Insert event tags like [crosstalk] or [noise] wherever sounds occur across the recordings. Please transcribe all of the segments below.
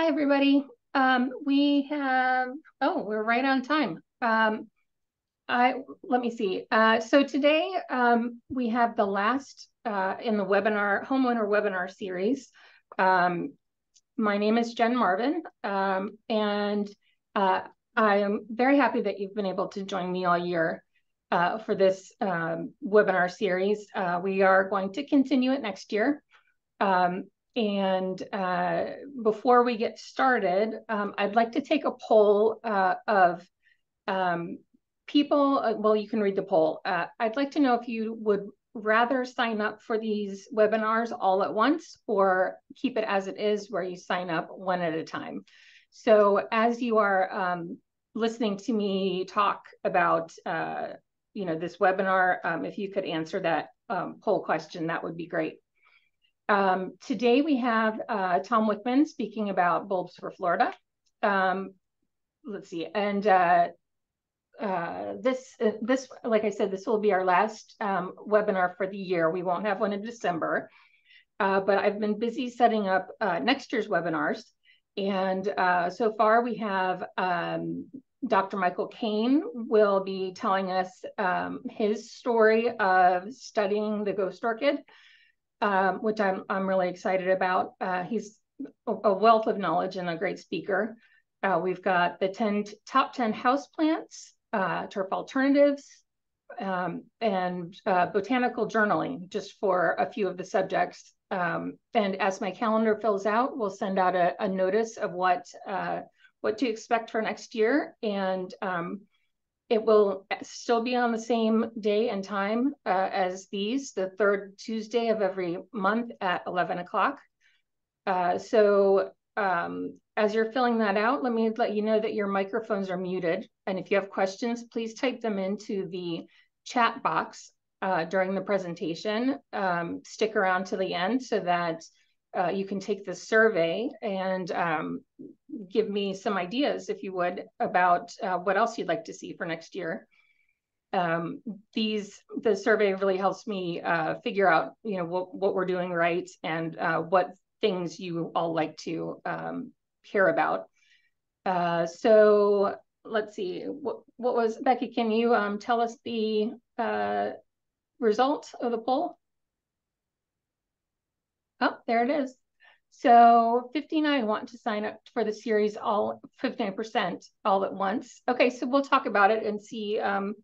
Hi, everybody. Um, we have, oh, we're right on time. Um, I, let me see. Uh, so today um, we have the last uh, in the webinar, homeowner webinar series. Um, my name is Jen Marvin, um, and uh, I am very happy that you've been able to join me all year uh, for this um, webinar series. Uh, we are going to continue it next year. Um, and uh, before we get started, um, I'd like to take a poll uh, of um, people. Uh, well, you can read the poll. Uh, I'd like to know if you would rather sign up for these webinars all at once or keep it as it is where you sign up one at a time. So as you are um, listening to me talk about uh, you know, this webinar, um, if you could answer that um, poll question, that would be great. Um, today we have uh, Tom Wichman speaking about bulbs for Florida. Um, let's see, and uh, uh, this, uh, this, like I said, this will be our last um, webinar for the year. We won't have one in December, uh, but I've been busy setting up uh, next year's webinars. And so far we have um, Dr. Michael Kane will be telling us um, his story of studying the ghost orchid um, which I'm, I'm really excited about. Uh, he's a wealth of knowledge and a great speaker. Uh, we've got the 10 top 10 houseplants, uh, turf alternatives, um, and uh, botanical journaling, just for a few of the subjects. Um, and as my calendar fills out, we'll send out a, a notice of what uh, what to expect for next year. And um, it will still be on the same day and time uh, as these, the third Tuesday of every month at 11 o'clock. Uh, so um, as you're filling that out, let me let you know that your microphones are muted. And if you have questions, please type them into the chat box uh, during the presentation. Um, stick around to the end so that uh, you can take the survey and um, give me some ideas, if you would, about uh, what else you'd like to see for next year. Um, these the survey really helps me uh, figure out, you know, what what we're doing right and uh, what things you all like to um, hear about. Uh, so let's see, what what was Becky? Can you um, tell us the uh, result of the poll? Oh, there it is. So 59 want to sign up for the series all 59% all at once. Okay, so we'll talk about it and see, um,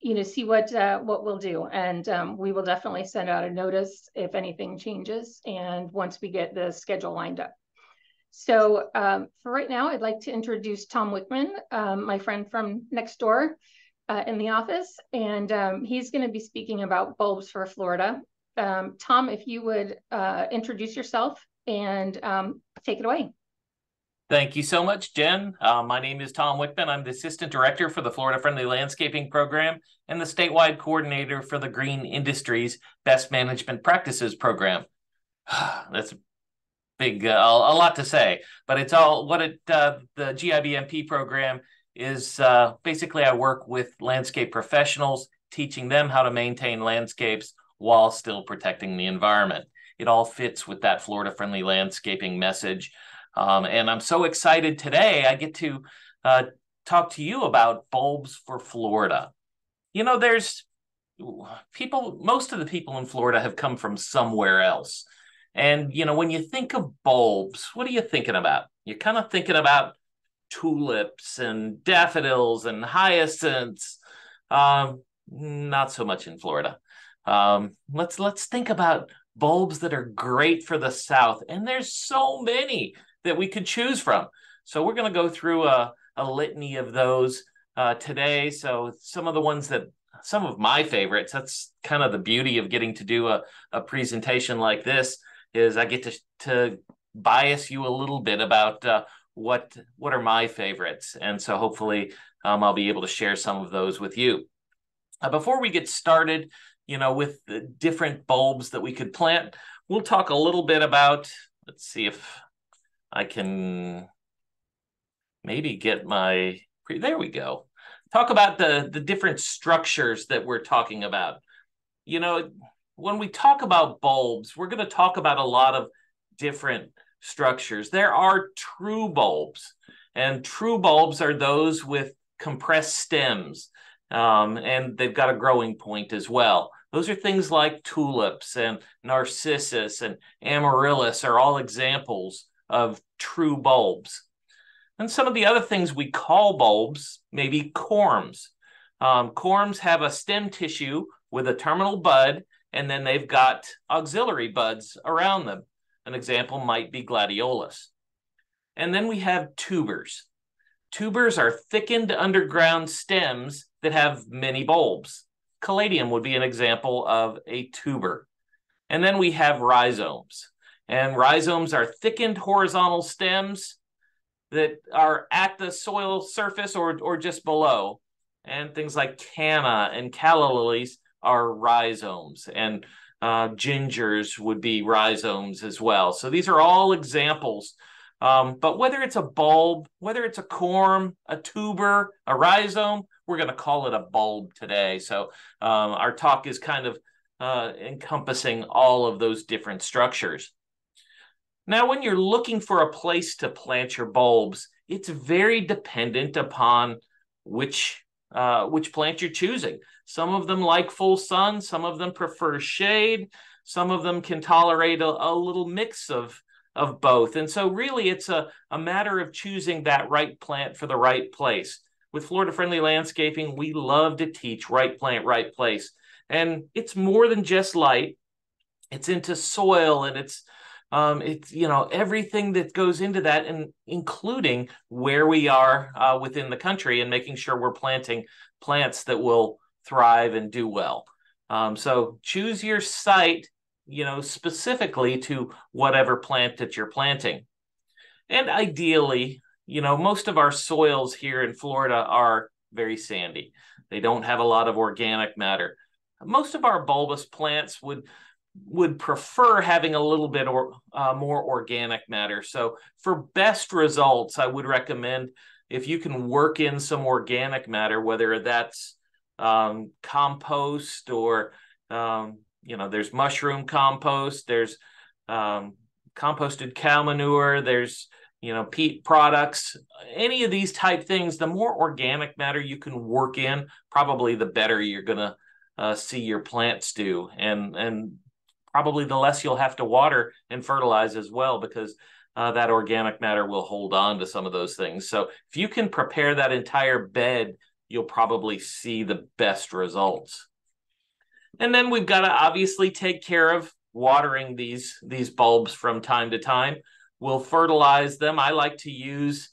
you know, see what uh, what we'll do. And um, we will definitely send out a notice if anything changes and once we get the schedule lined up. So um, for right now, I'd like to introduce Tom Wichman, um, my friend from next door uh, in the office. And um, he's gonna be speaking about bulbs for Florida. Um, Tom, if you would uh, introduce yourself and um, take it away. Thank you so much, Jen. Uh, my name is Tom Wichman. I'm the Assistant Director for the Florida Friendly Landscaping Program and the Statewide Coordinator for the Green Industries Best Management Practices Program. [sighs] That's big, uh, a lot to say, but it's all what it, uh, the GIBMP program is uh, basically I work with landscape professionals, teaching them how to maintain landscapes while still protecting the environment it all fits with that Florida friendly landscaping message. Um, and I'm so excited today. I get to uh, talk to you about bulbs for Florida. You know, there's people, most of the people in Florida have come from somewhere else. And, you know, when you think of bulbs, what are you thinking about? You're kind of thinking about tulips and daffodils and hyacinths. Um, not so much in Florida. Um, let's let's think about bulbs that are great for the south. And there's so many that we could choose from. So we're going to go through a, a litany of those uh, today. So some of the ones that some of my favorites, that's kind of the beauty of getting to do a, a presentation like this is I get to, to bias you a little bit about uh, what what are my favorites. And so hopefully um, I'll be able to share some of those with you. Uh, before we get started, you know, with the different bulbs that we could plant. We'll talk a little bit about, let's see if I can maybe get my, there we go. Talk about the, the different structures that we're talking about. You know, when we talk about bulbs, we're going to talk about a lot of different structures. There are true bulbs, and true bulbs are those with compressed stems, um, and they've got a growing point as well. Those are things like tulips and narcissus and amaryllis are all examples of true bulbs. And some of the other things we call bulbs, may be corms. Um, corms have a stem tissue with a terminal bud, and then they've got auxiliary buds around them. An example might be gladiolus. And then we have tubers. Tubers are thickened underground stems that have many bulbs. Caladium would be an example of a tuber. And then we have rhizomes. And rhizomes are thickened horizontal stems that are at the soil surface or, or just below. And things like canna and calla lilies are rhizomes. And uh, gingers would be rhizomes as well. So these are all examples. Um, but whether it's a bulb, whether it's a corm, a tuber, a rhizome, we're going to call it a bulb today. So um, our talk is kind of uh, encompassing all of those different structures. Now, when you're looking for a place to plant your bulbs, it's very dependent upon which uh, which plant you're choosing. Some of them like full sun, some of them prefer shade, some of them can tolerate a, a little mix of of both. And so really it's a, a matter of choosing that right plant for the right place with Florida Friendly Landscaping, we love to teach right plant, right place. And it's more than just light. It's into soil and it's um, it's you know everything that goes into that, and including where we are uh, within the country, and making sure we're planting plants that will thrive and do well. Um, so choose your site, you know, specifically to whatever plant that you're planting, and ideally, you know, most of our soils here in Florida are very sandy. They don't have a lot of organic matter. Most of our bulbous plants would would prefer having a little bit or uh, more organic matter. So for best results, I would recommend if you can work in some organic matter, whether that's um, compost or um, you know, there's mushroom compost, there's um, composted cow manure, there's you know, peat products, any of these type things, the more organic matter you can work in, probably the better you're going to uh, see your plants do. And, and probably the less you'll have to water and fertilize as well, because uh, that organic matter will hold on to some of those things. So if you can prepare that entire bed, you'll probably see the best results. And then we've got to obviously take care of watering these these bulbs from time to time. We'll fertilize them. I like to use,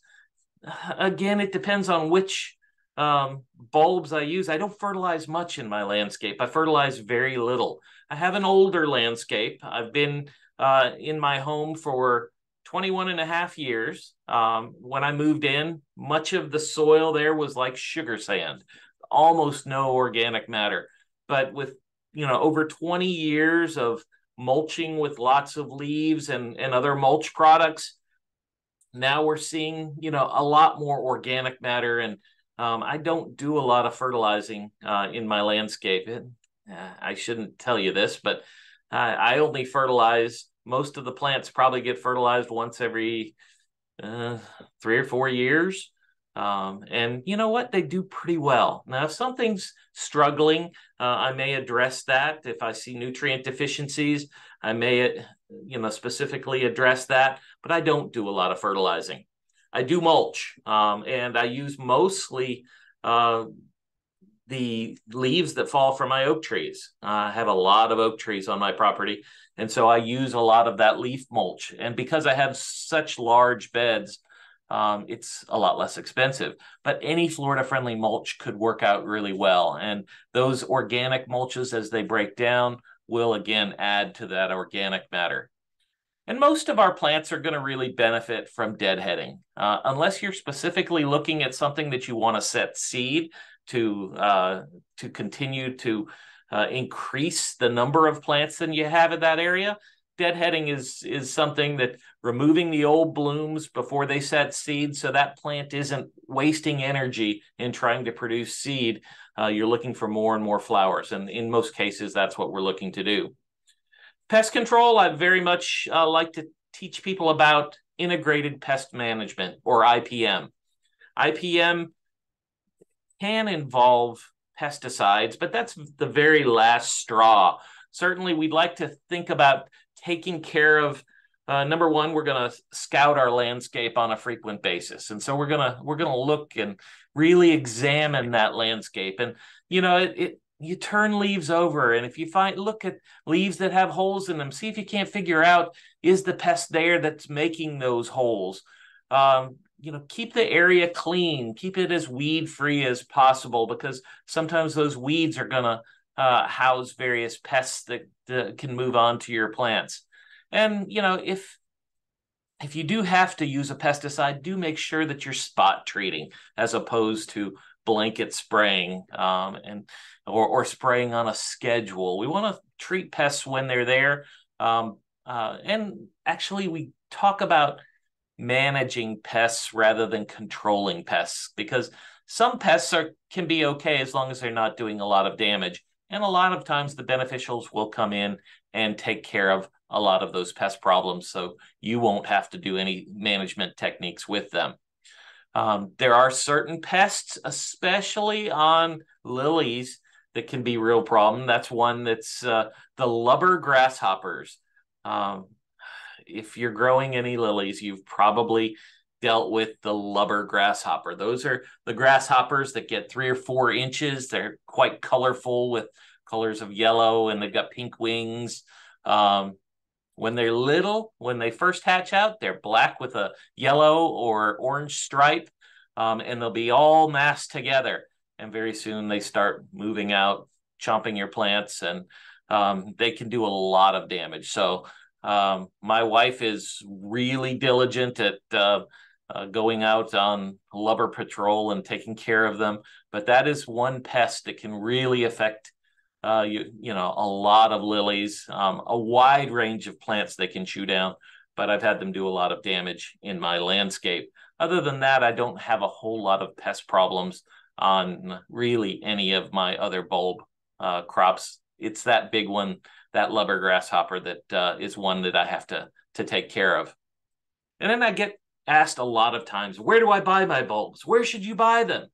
again, it depends on which um, bulbs I use. I don't fertilize much in my landscape. I fertilize very little. I have an older landscape. I've been uh, in my home for 21 and a half years. Um, when I moved in, much of the soil there was like sugar sand, almost no organic matter. But with, you know, over 20 years of mulching with lots of leaves and, and other mulch products. Now we're seeing, you know, a lot more organic matter. And um, I don't do a lot of fertilizing uh, in my landscape. It, uh, I shouldn't tell you this, but I only fertilize. Most of the plants probably get fertilized once every uh, three or four years. Um, and you know what? They do pretty well. Now, if something's struggling, uh, I may address that. If I see nutrient deficiencies, I may, you know, specifically address that. But I don't do a lot of fertilizing. I do mulch, um, and I use mostly uh, the leaves that fall from my oak trees. Uh, I have a lot of oak trees on my property, and so I use a lot of that leaf mulch. And because I have such large beds, um, it's a lot less expensive. But any Florida friendly mulch could work out really well. And those organic mulches, as they break down, will again add to that organic matter. And most of our plants are going to really benefit from deadheading. Uh, unless you're specifically looking at something that you want to set seed to, uh, to continue to uh, increase the number of plants that you have in that area, deadheading is is something that removing the old blooms before they set seed so that plant isn't wasting energy in trying to produce seed uh, you're looking for more and more flowers and in most cases that's what we're looking to do pest control i very much uh, like to teach people about integrated pest management or IPM. IPM can involve pesticides, but that's the very last straw. Certainly, we'd like to think about taking care of. Uh, number one, we're going to scout our landscape on a frequent basis, and so we're gonna we're gonna look and really examine that landscape. And you know, it, it you turn leaves over. And if you find look at leaves that have holes in them see if you can't figure out is the pest there that's making those holes? Um, you know keep the area clean keep it as weed free as possible because sometimes those weeds are going to uh, house various pests that, that can move on to your plants and you know if if you do have to use a pesticide do make sure that you're spot treating as opposed to blanket spraying um, and or, or spraying on a schedule. We want to treat pests when they're there. Um, uh, and actually, we talk about managing pests rather than controlling pests because some pests are can be okay as long as they're not doing a lot of damage. And a lot of times the beneficials will come in and take care of a lot of those pest problems. So you won't have to do any management techniques with them. Um, there are certain pests, especially on lilies, that can be real problem. That's one that's uh, the lubber grasshoppers. Um, if you're growing any lilies, you've probably dealt with the lubber grasshopper. Those are the grasshoppers that get three or four inches. They're quite colorful with colors of yellow and they've got pink wings. Um, when they're little, when they first hatch out, they're black with a yellow or orange stripe, um, and they'll be all massed together. And very soon they start moving out, chomping your plants, and um, they can do a lot of damage. So um, my wife is really diligent at uh, uh, going out on lubber patrol and taking care of them. But that is one pest that can really affect uh, you you know a lot of lilies, um, a wide range of plants they can chew down. But I've had them do a lot of damage in my landscape. Other than that, I don't have a whole lot of pest problems on really any of my other bulb uh, crops. It's that big one, that lubber grasshopper, that uh, is one that I have to to take care of. And then I get asked a lot of times, where do I buy my bulbs? Where should you buy them?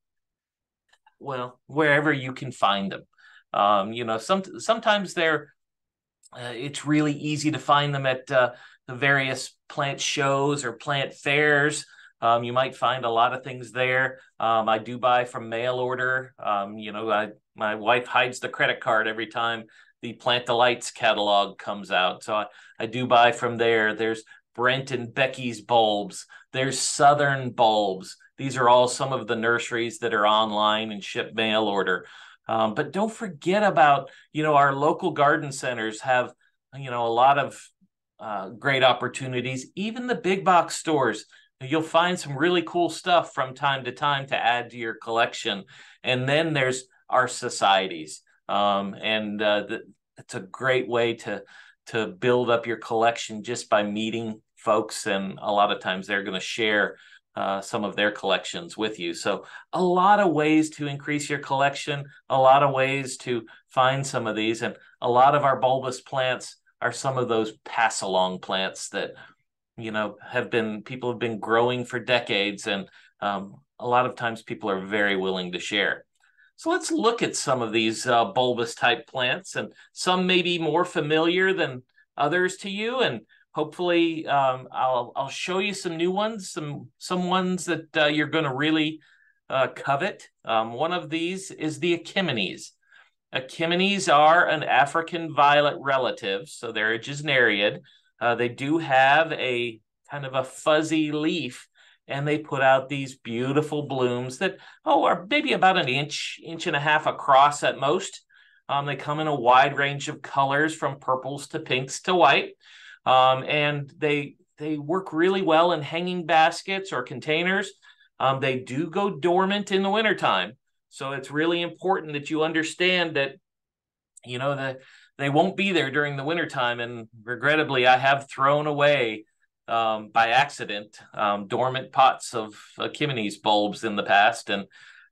Well, wherever you can find them. Um, you know, some sometimes they're uh, it's really easy to find them at uh, the various plant shows or plant fairs. Um, you might find a lot of things there. Um, I do buy from mail order. Um, you know, I, my wife hides the credit card every time the Plant Delights catalog comes out. So I, I do buy from there. There's Brent and Becky's bulbs. There's Southern bulbs. These are all some of the nurseries that are online and ship mail order. Um, but don't forget about, you know, our local garden centers have, you know, a lot of uh, great opportunities. Even the big box stores, you'll find some really cool stuff from time to time to add to your collection. And then there's our societies. Um, and uh, the, it's a great way to to build up your collection just by meeting folks and a lot of times they're going to share uh, some of their collections with you. So, a lot of ways to increase your collection, a lot of ways to find some of these. And a lot of our bulbous plants are some of those pass along plants that, you know, have been, people have been growing for decades. And um, a lot of times people are very willing to share. So let's look at some of these uh, bulbous type plants, and some may be more familiar than others to you. And hopefully um, I'll I'll show you some new ones, some some ones that uh, you're going to really uh, covet. Um, one of these is the Achimenes. Achimenes are an African violet relative, so they're a gesneriid. Uh, they do have a kind of a fuzzy leaf, and they put out these beautiful blooms that oh are maybe about an inch, inch and a half across at most. Um, they come in a wide range of colors, from purples to pinks to white um, and they they work really well in hanging baskets or containers. Um, they do go dormant in the wintertime. So it's really important that you understand that, you know, that they won't be there during the wintertime. And regrettably, I have thrown away um, by accident um, dormant pots of Achimenes bulbs in the past. And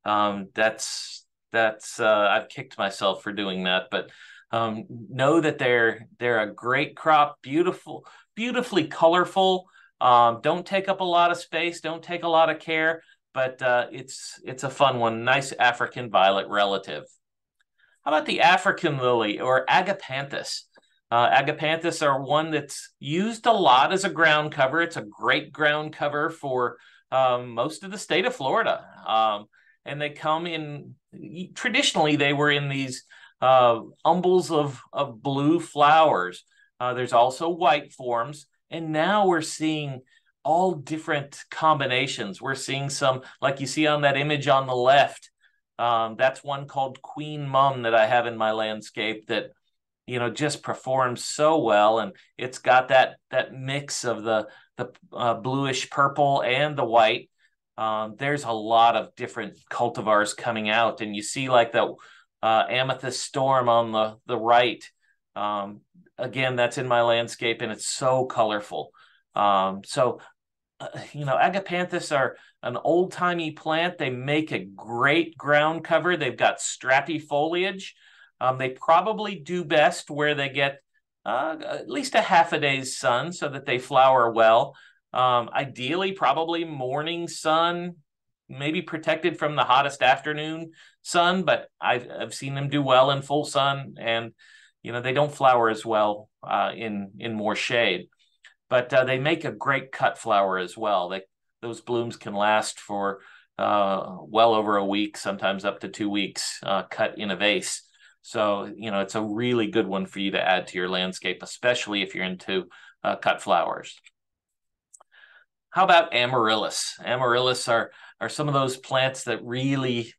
um, that's, that's, uh, I've kicked myself for doing that. But um, know that they're they're a great crop, beautiful, beautifully colorful. Um, don't take up a lot of space, don't take a lot of care, but uh, it's it's a fun one. Nice African violet relative. How about the African lily or agapanthus? Uh, agapanthus are one that's used a lot as a ground cover. It's a great ground cover for um, most of the state of Florida. Um, and they come in, traditionally, they were in these uh, umbels of, of blue flowers. Uh, there's also white forms. And now we're seeing all different combinations. We're seeing some, like you see on that image on the left. Um, that's one called Queen Mum that I have in my landscape that you know just performs so well and it's got that that mix of the the uh, bluish purple and the white um, there's a lot of different cultivars coming out and you see like the uh, amethyst storm on the the right. Um, again that's in my landscape and it's so colorful. Um, so uh, you know agapanthus are an old-timey plant. They make a great ground cover. They've got strappy foliage. Um, they probably do best where they get uh, at least a half a day's sun so that they flower well. Um, ideally, probably morning sun, maybe protected from the hottest afternoon sun, but I've, I've seen them do well in full sun and you know they don't flower as well uh, in in more shade but uh, they make a great cut flower as well they those blooms can last for uh, well over a week sometimes up to two weeks uh, cut in a vase so, you know, it's a really good one for you to add to your landscape, especially if you're into uh, cut flowers. How about amaryllis? Amaryllis are are some of those plants that really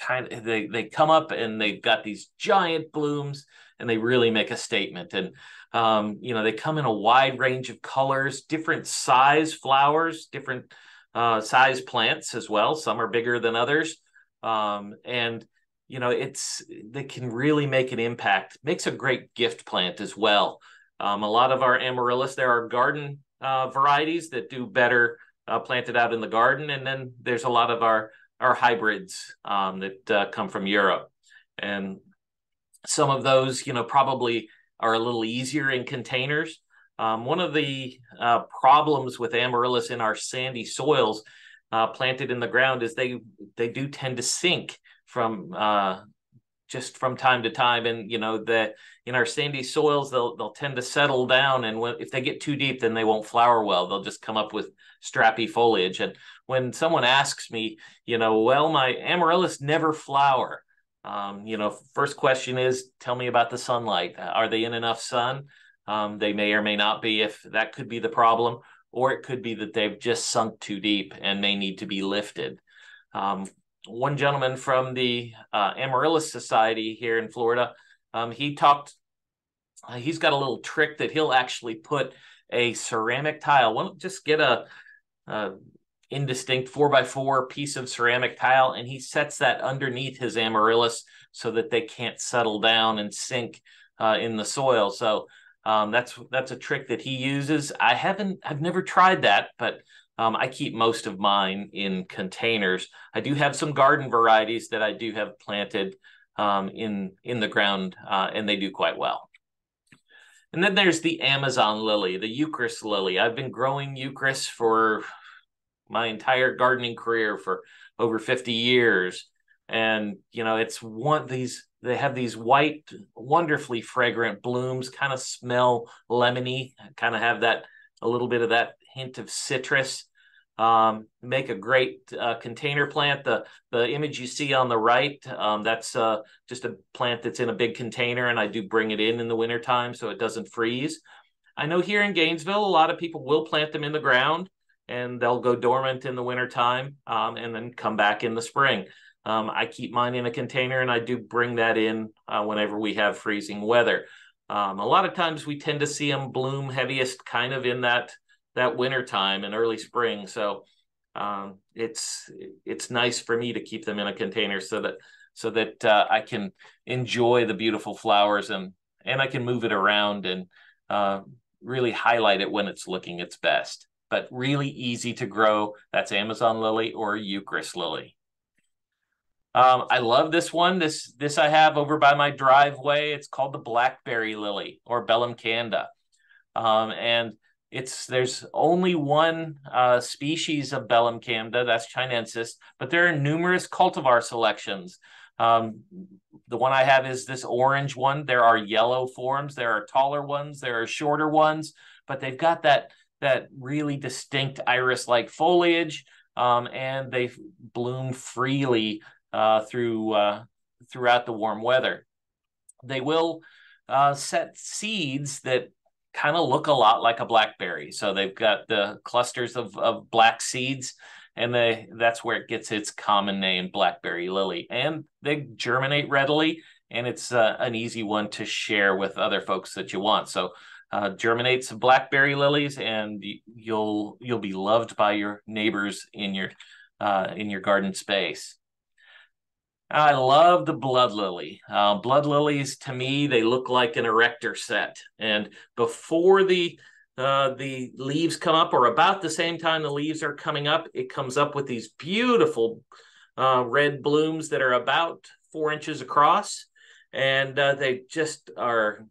kind of they they come up and they've got these giant blooms and they really make a statement. And um, you know they come in a wide range of colors different size flowers different uh, size plants as well. Some are bigger than others. Um, and you know it's they can really make an impact. Makes a great gift plant as well. Um, a lot of our amaryllis there are garden uh, varieties that do better uh, planted out in the garden. And then there's a lot of our our hybrids um, that uh, come from europe. And some of those you know probably are a little easier in containers. Um, one of the uh, problems with amaryllis in our sandy soils uh, planted in the ground is they they do tend to sink from uh, just from time to time. And you know that in our sandy soils, they'll they'll tend to settle down, and when, if they get too deep, then they won't flower well. They'll just come up with strappy foliage. And when someone asks me, you know, well, my amaryllis never flower. Um, you know, first question is, tell me about the sunlight. Are they in enough sun? Um, they may or may not be. If that could be the problem, or it could be that they've just sunk too deep and may need to be lifted. Um, one gentleman from the uh, Amaryllis Society here in Florida, um, he talked. Uh, he's got a little trick that he'll actually put a ceramic tile. Won't just get a, a indistinct four by four piece of ceramic tile, and he sets that underneath his amaryllis so that they can't settle down and sink uh, in the soil. So um, that's that's a trick that he uses. I haven't, I've never tried that, but um, I keep most of mine in containers. I do have some garden varieties that I do have planted um, in in the ground, uh, and they do quite well. And then there's the Amazon lily, the Eucharis lily. I've been growing Eucharis for my entire gardening career for over 50 years. And, you know, it's one these, they have these white, wonderfully fragrant blooms, kind of smell lemony, kind of have that, a little bit of that hint of citrus. Um, make a great uh, container plant. The the image you see on the right, um, that's uh, just a plant that's in a big container, and I do bring it in in the wintertime so it doesn't freeze. I know here in Gainesville, a lot of people will plant them in the ground and they'll go dormant in the wintertime um, and then come back in the spring. Um, I keep mine in a container and I do bring that in uh, whenever we have freezing weather. Um, a lot of times we tend to see them bloom heaviest kind of in that that winter time and early spring. So um, it's it's nice for me to keep them in a container so that so that uh, I can enjoy the beautiful flowers and and I can move it around and uh, really highlight it when it's looking its best. But really easy to grow. That's Amazon lily or Eucharis lily. Um, I love this one. This this I have over by my driveway. It's called the blackberry lily or Belamcanda, um, and it's there's only one uh, species of Belamcanda that's chinensis, but there are numerous cultivar selections. Um, the one I have is this orange one. There are yellow forms. There are taller ones. There are shorter ones, but they've got that that really distinct iris-like foliage, um, and they bloom freely uh, through uh, throughout the warm weather. They will uh, set seeds that kind of look a lot like a blackberry. So they've got the clusters of, of black seeds, and they that's where it gets its common name, blackberry lily. And they germinate readily, and it's uh, an easy one to share with other folks that you want. So uh, germinate some blackberry lilies, and you'll you'll be loved by your neighbors in your uh, in your garden space. I love the blood lily. Uh, blood lilies, to me, they look like an erector set. And before the uh, the leaves come up, or about the same time the leaves are coming up, it comes up with these beautiful uh, red blooms that are about four inches across, and uh, they just are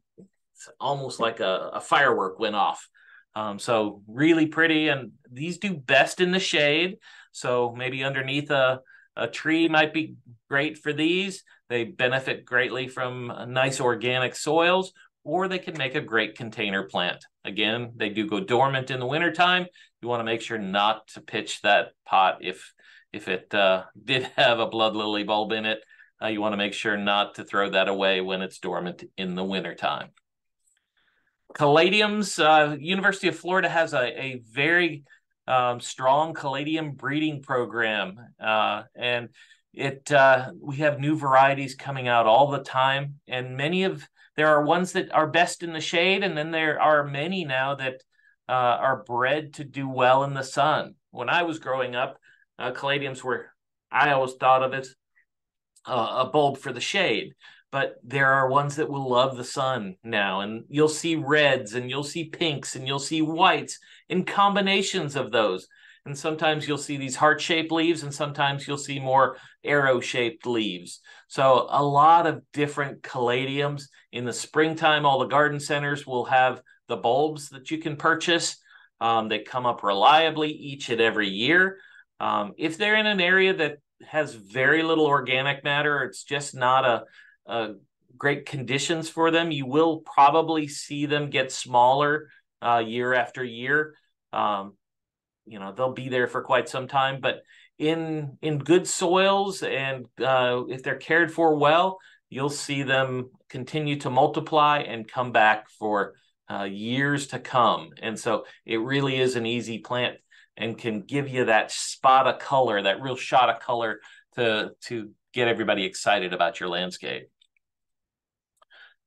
almost like a, a firework went off. Um, so really pretty, and these do best in the shade. So maybe underneath a a tree might be great for these. They benefit greatly from nice organic soils, or they can make a great container plant. Again, they do go dormant in the wintertime. You want to make sure not to pitch that pot if if it uh, [laughs] did have a blood lily bulb in it. Uh, you want to make sure not to throw that away when it's dormant in the wintertime. Caladiums, uh, University of Florida has a, a very um, strong caladium breeding program, uh, and it uh, we have new varieties coming out all the time, and many of there are ones that are best in the shade, and then there are many now that uh, are bred to do well in the sun. When I was growing up, uh, caladiums were I always thought of as a bulb for the shade but there are ones that will love the sun now and you'll see reds and you'll see pinks and you'll see whites in combinations of those. And sometimes you'll see these heart-shaped leaves and sometimes you'll see more arrow-shaped leaves. So a lot of different caladiums. In the springtime all the garden centers will have the bulbs that you can purchase. Um, they come up reliably each and every year. Um, if they're in an area that has very little organic matter it's just not a uh, great conditions for them, you will probably see them get smaller uh, year after year. Um, you know they'll be there for quite some time, but in in good soils and uh, if they're cared for well, you'll see them continue to multiply and come back for uh, years to come. And so it really is an easy plant and can give you that spot of color, that real shot of color to to get everybody excited about your landscape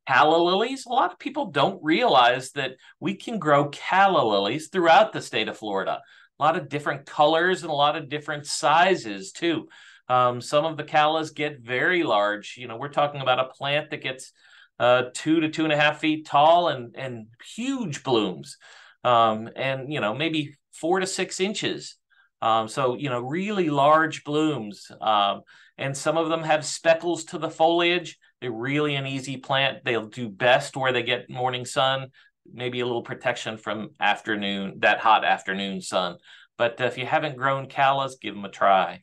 calla lilies. A lot of people don't realize that we can grow calla lilies throughout the state of Florida. A lot of different colors and a lot of different sizes too. Um, some of the callas get very large. You know, we're talking about a plant that gets uh, two to two and a half feet tall and and huge blooms, um, and you know maybe four to six inches. Um, so you know really large blooms, um, and some of them have speckles to the foliage. Really an easy plant. They'll do best where they get morning sun, maybe a little protection from afternoon, that hot afternoon sun. But if you haven't grown callas, give them a try.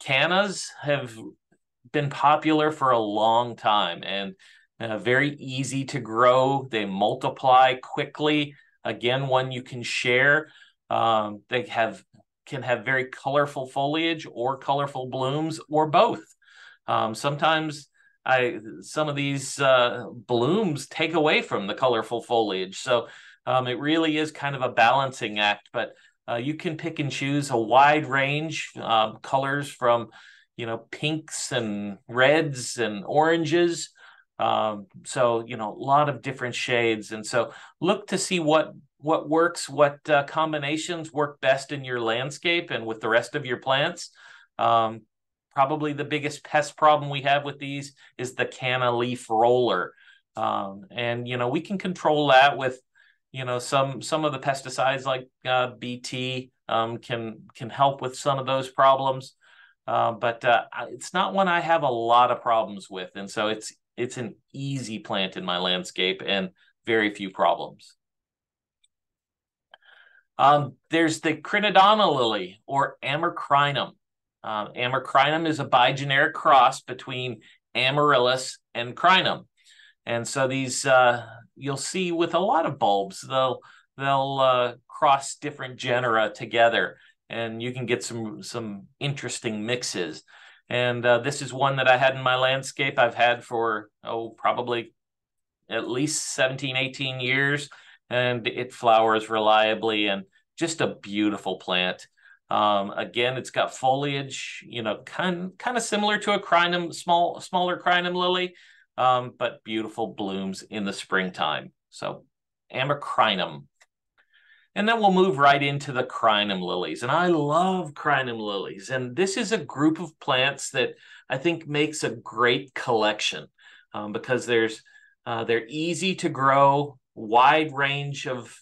Cannas have been popular for a long time and uh, very easy to grow. They multiply quickly. Again, one you can share. Um, they have can have very colorful foliage or colorful blooms or both. Um, sometimes I some of these uh, blooms take away from the colorful foliage, so um, it really is kind of a balancing act. But uh, you can pick and choose a wide range um, colors from you know pinks and reds and oranges. Um, so you know a lot of different shades, and so look to see what what works, what uh, combinations work best in your landscape and with the rest of your plants. Um, probably the biggest pest problem we have with these is the canna leaf roller. Um, and you know we can control that with you know some some of the pesticides like uh, BT um, can can help with some of those problems. uh, but uh, it's not one I have a lot of problems with, and so it's it's an easy plant in my landscape and very few problems. Um, there's the Crinodonna lily or Amarcrinum. Um, Amarcrinum is a bigeneric cross between Amaryllis and Crinum. And so these uh, you'll see with a lot of bulbs, they'll they'll uh, cross different genera together, and you can get some some interesting mixes. And uh, this is one that I had in my landscape. I've had for oh probably at least 17, 18 years, and it flowers reliably and just a beautiful plant. Um, again, it's got foliage, you know, kind kind of similar to a crinum, small smaller crinum lily, um, but beautiful blooms in the springtime. So amarcrinum. And then we'll move right into the crinum lilies. And I love crinum lilies. And this is a group of plants that I think makes a great collection um, because there's uh, they're easy to grow, wide range of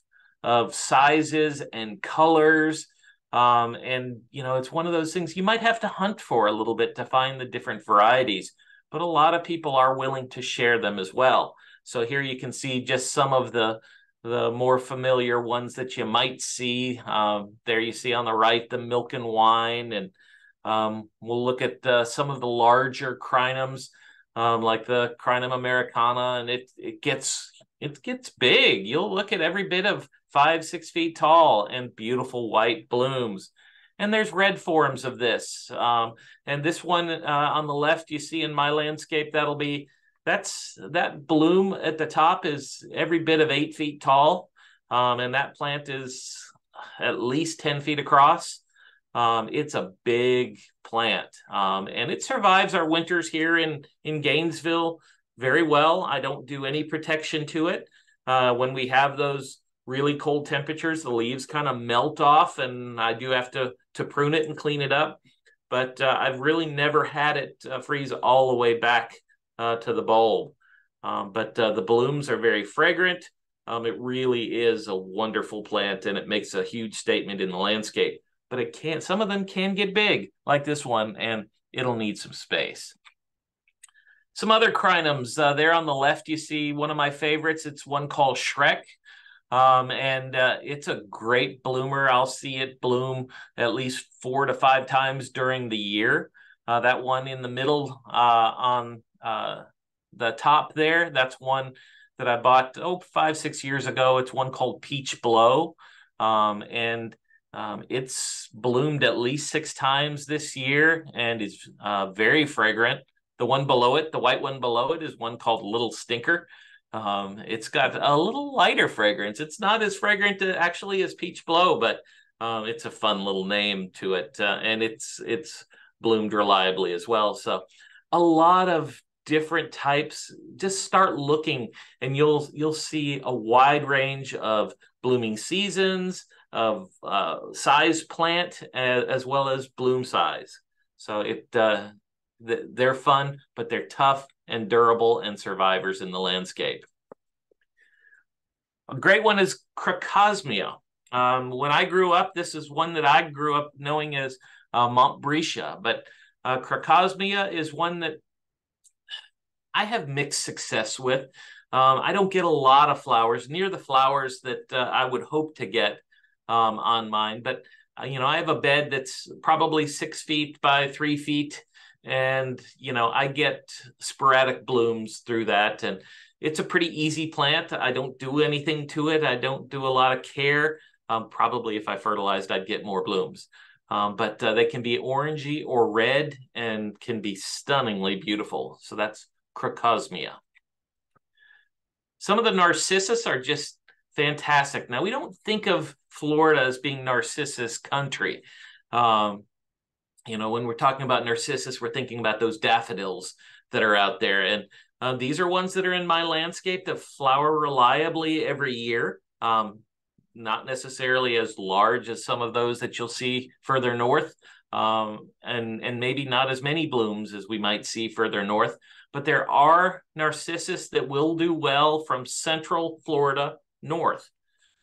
of sizes and colors. Um, and you know, it's one of those things you might have to hunt for a little bit to find the different varieties, but a lot of people are willing to share them as well. So here you can see just some of the the more familiar ones that you might see. Um, there you see on the right the milk and wine, and um, we'll look at uh, some of the larger crinums, um, like the crinum americana, and it it gets it gets big. You'll look at every bit of five six feet tall and beautiful white blooms. And there's red forms of this. Um, and this one uh, on the left you see in my landscape that'll be that's that bloom at the top is every bit of eight feet tall um, and that plant is at least 10 feet across um, it's a big plant um, and it survives our winters here in in gainesville very well i don't do any protection to it uh, when we have those really cold temperatures the leaves kind of melt off and i do have to to prune it and clean it up but uh, i've really never had it uh, freeze all the way back uh, to the bulb. Um, but uh, the blooms are very fragrant. Um, it really is a wonderful plant and it makes a huge statement in the landscape. But it can some of them can get big, like this one, and it'll need some space. Some other crinums uh, there on the left, you see one of my favorites. It's one called Shrek. Um, and uh, it's a great bloomer. I'll see it bloom at least four to five times during the year. Uh, that one in the middle uh, on uh, the top there. That's one that I bought oh five six years ago. It's one called Peach Blow, um, and um, it's bloomed at least six times this year and is uh, very fragrant. The one below it, the white one below it, is one called Little Stinker. Um, it's got a little lighter fragrance. It's not as fragrant uh, actually as Peach Blow, but um, it's a fun little name to it, uh, and it's it's bloomed reliably as well. So a lot of different types just start looking and you'll you'll see a wide range of blooming seasons of uh, size plant as, as, well as bloom size so it uh, they're fun but they're tough and durable and survivors in the landscape a great one is crocosmia um, when i grew up this is one that i grew up knowing as uh, montbretia but uh, crocosmia is one that I have mixed success with. Um, I don't get a lot of flowers near the flowers that uh, I would hope to get um, on mine, but uh, you know, I have a bed that's probably six feet by three feet, and you know, I get sporadic blooms through that, and it's a pretty easy plant. I don't do anything to it. I don't do a lot of care. Um, probably if I fertilized, I'd get more blooms. Um, but uh, they can be orangey or red and can be stunningly beautiful. So that's crocosmia. Some of the narcissus are just fantastic. Now, we don't think of Florida as being narcissus country. Um, you know, when we're talking about narcissus, we're thinking about those daffodils that are out there. And uh, these are ones that are in my landscape that flower reliably every year. Um, not necessarily as large as some of those that you'll see further north, um, and and maybe not as many blooms as we might see further north but there are narcissus that will do well from central Florida north.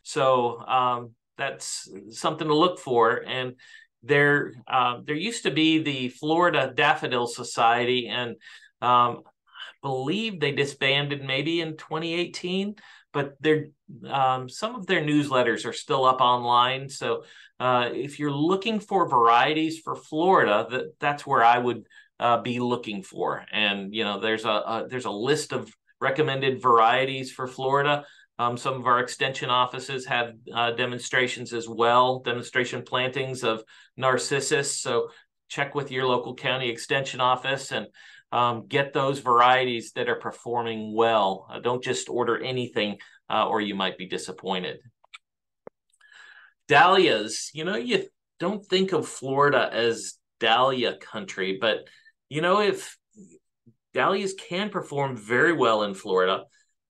So um, that's something to look for. And there uh, there used to be the Florida Daffodil Society, and um, I believe they disbanded maybe in 2018. But their um, some of their newsletters are still up online. So uh, if you're looking for varieties for Florida, that that's where I would uh, be looking for. And you know, there's a, a there's a list of recommended varieties for Florida. Um, some of our extension offices have uh, demonstrations as well, demonstration plantings of narcissus. So check with your local county extension office and um, get those varieties that are performing well. Uh, don't just order anything uh, or you might be disappointed. Dahlias, you know, you don't think of Florida as dahlia country, but you know, if dahlias can perform very well in Florida,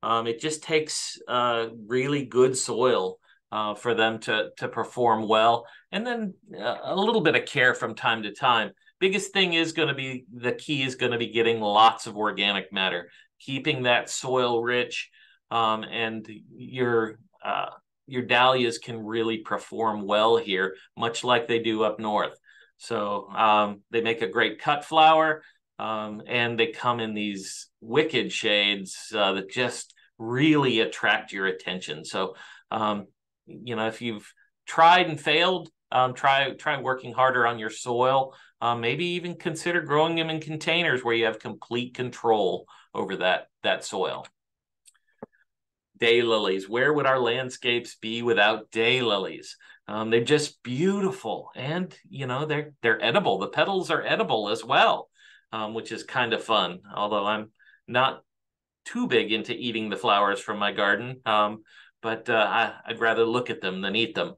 um, it just takes uh, really good soil uh, for them to to perform well, and then uh, a little bit of care from time to time. Biggest thing is going to be the key is going to be getting lots of organic matter, keeping that soil rich, um, and your uh, your dahlias can really perform well here, much like they do up north. So um, they make a great cut flower, um, and they come in these wicked shades uh, that just really attract your attention. So, um, you know, if you've tried and failed, um, try try working harder on your soil. Um, maybe even consider growing them in containers where you have complete control over that that soil. Daylilies. Where would our landscapes be without daylilies? Um, they're just beautiful, and you know they're they're edible. The petals are edible as well, um, which is kind of fun. Although I'm not too big into eating the flowers from my garden, um, but uh, I, would rather look at them than eat them.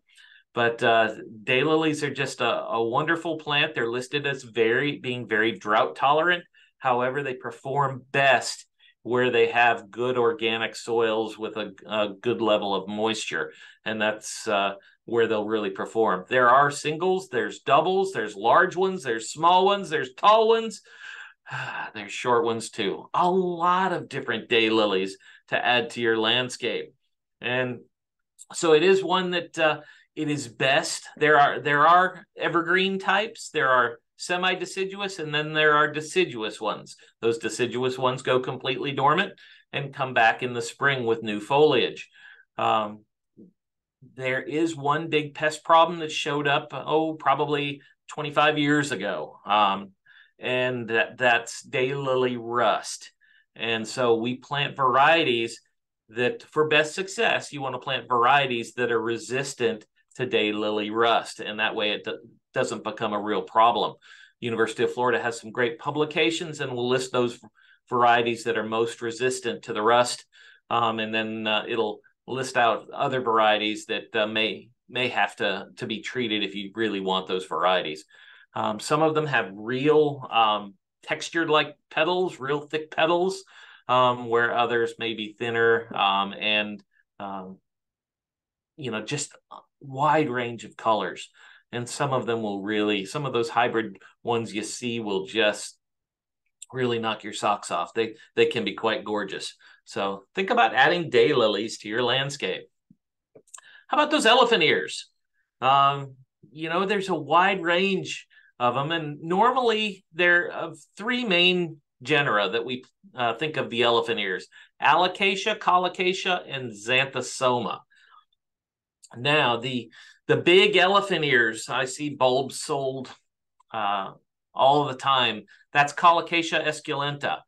But uh, daylilies are just a, a wonderful plant. They're listed as very being very drought tolerant. However, they perform best where they have good organic soils with a, a good level of moisture, and that's uh, where they'll really perform. There are singles, there's doubles, there's large ones, there's small ones, there's tall ones. There's short ones too. A lot of different daylilies to add to your landscape. And so it is one that uh, it is best. There are there are evergreen types. There are semi-deciduous, and then there are deciduous ones. Those deciduous ones go completely dormant and come back in the spring with new foliage. Um, there is one big pest problem that showed up, oh, probably 25 years ago. Um, and that, that's daylily rust. And so we plant varieties that, for best success, you want to plant varieties that are resistant to daylily rust, and that way it doesn't become a real problem. University of Florida has some great publications, and we'll list those varieties that are most resistant to the rust, um, and then uh, it'll list out other varieties that uh, may may have to to be treated if you really want those varieties. Um, some of them have real um, textured like petals, real thick petals, um, where others may be thinner um, and, um, you know, just wide range of colors. And some of them will really, some of those hybrid ones you see will just really knock your socks off. They they can be quite gorgeous. So think about adding daylilies to your landscape. How about those elephant ears? Um, you know, there's a wide range of them. And normally there are of three main genera that we uh, think of the elephant ears alocasia, colocasia, and xanthosoma. Now, the the big elephant ears, I see bulbs sold uh, all the time. That's Colocasia esculenta.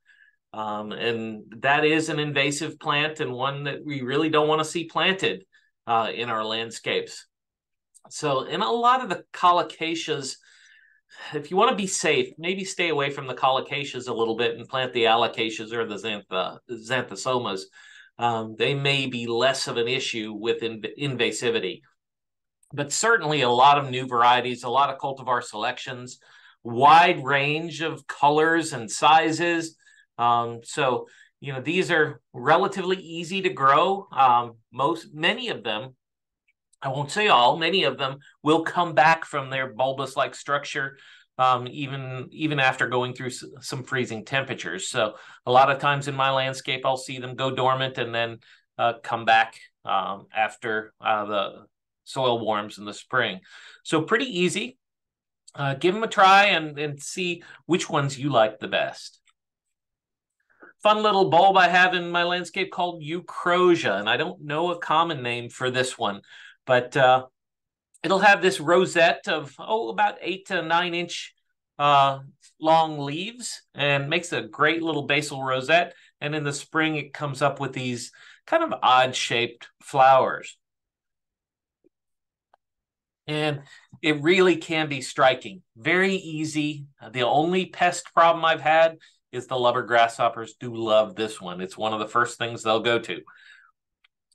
Um, and that is an invasive plant and one that we really don't want to see planted uh, in our landscapes. So, in a lot of the colocasias, if you want to be safe, maybe stay away from the colocasias a little bit and plant the alocasias or the xantha, xanthosomas. Um, they may be less of an issue with inv- invasivity. But certainly a lot of new varieties, a lot of cultivar selections, wide range of colors and sizes. Um, so, you know, these are relatively easy to grow. Um, most, many of them I won't say all, many of them will come back from their bulbous like structure um, even even after going through some freezing temperatures. So a lot of times in my landscape, I'll see them go dormant and then uh, come back um, after uh, the soil warms in the spring. So pretty easy. uh, give them a try and, and see which ones you like the best. Fun little bulb I have in my landscape called Eucrosia, and I don't know a common name for this one, but uh, it'll have this rosette of, oh, about eight to nine inch uh, long leaves and makes a great little basal rosette. And in the spring, it comes up with these kind of odd shaped flowers. And it really can be striking. Very easy. The only pest problem I've had is the lubber grasshoppers do love this one. It's one of the first things they'll go to.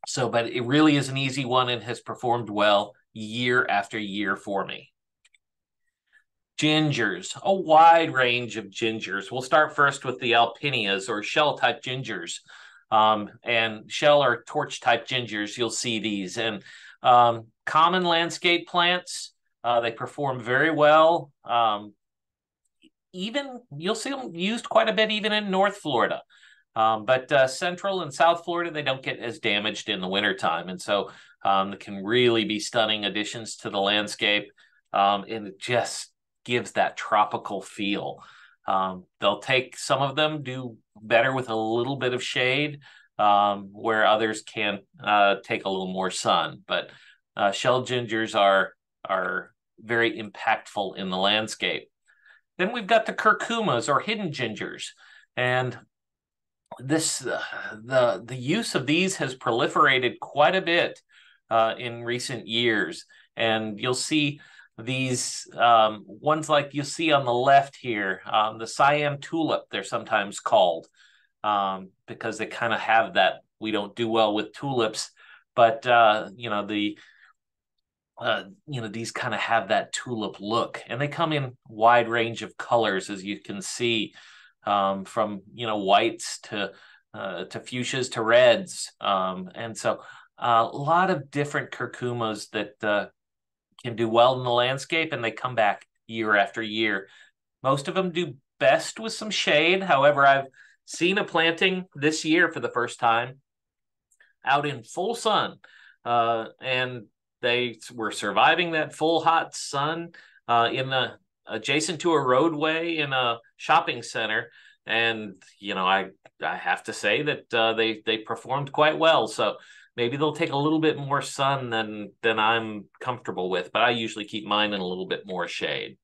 So, but it really is an easy one and has performed well year after year for me. Gingers, a wide range of gingers. We'll start first with the alpinias or shell type gingers. Um, and shell or torch type gingers, you'll see these. And um, common landscape plants, uh, they perform very well. Um, even you'll see them used quite a bit even in North Florida. Um, but uh, Central and South Florida, they don't get as damaged in the wintertime. And so um, it can really be stunning additions to the landscape. Um, and it just gives that tropical feel. Um, they'll take some of them do better with a little bit of shade, um, where others can uh, take a little more sun. But uh, shell gingers are are very impactful in the landscape. Then we've got the curcumas or hidden gingers, and this uh, the the use of these has proliferated quite a bit uh, in recent years, and you'll see these um, ones like you see on the left here, um, the Siam tulip, they're sometimes called um, because they kind of have that. We don't do well with tulips, but uh, you know the uh, you know these kind of have that tulip look, and they come in wide range of colors, as you can see, um, from you know whites to uh, to fuchsias to reds, um, and so uh, a lot of different curcumas that uh, can do well in the landscape and they come back year after year. Most of them do best with some shade. However, I've seen a planting this year for the first time out in full sun. Uh, and they were surviving that full hot sun uh, in a adjacent to a roadway in a shopping center. And you know, I I have to say that uh, they they performed quite well. So maybe they'll take a little bit more sun than than I'm comfortable with, but I usually keep mine in a little bit more shade.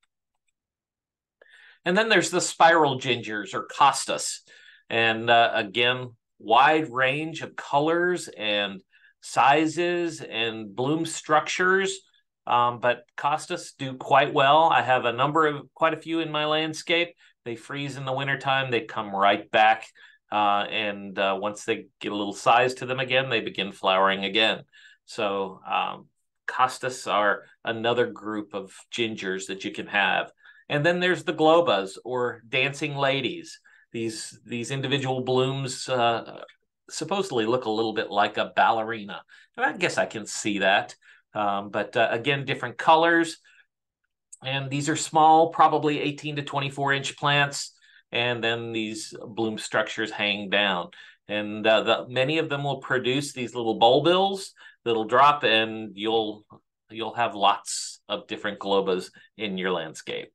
And then there's the spiral gingers or costas. And uh, again, wide range of colors and sizes and bloom structures. Um, but costas do quite well. I have a number of quite a few in my landscape. They freeze in the wintertime, they come right back uh, and uh, once they get a little size to them again, they begin flowering again. So um, costas are another group of gingers that you can have. And then there's the globbas or dancing ladies. These these individual blooms uh, supposedly look a little bit like a ballerina. And I guess I can see that. Um, but uh, again, different colors. And these are small, probably 18 to 24 inch plants and then these bloom structures hang down. And uh, the, many of them will produce these little bulbils that'll drop, and you'll you'll have lots of different globbas in your landscape.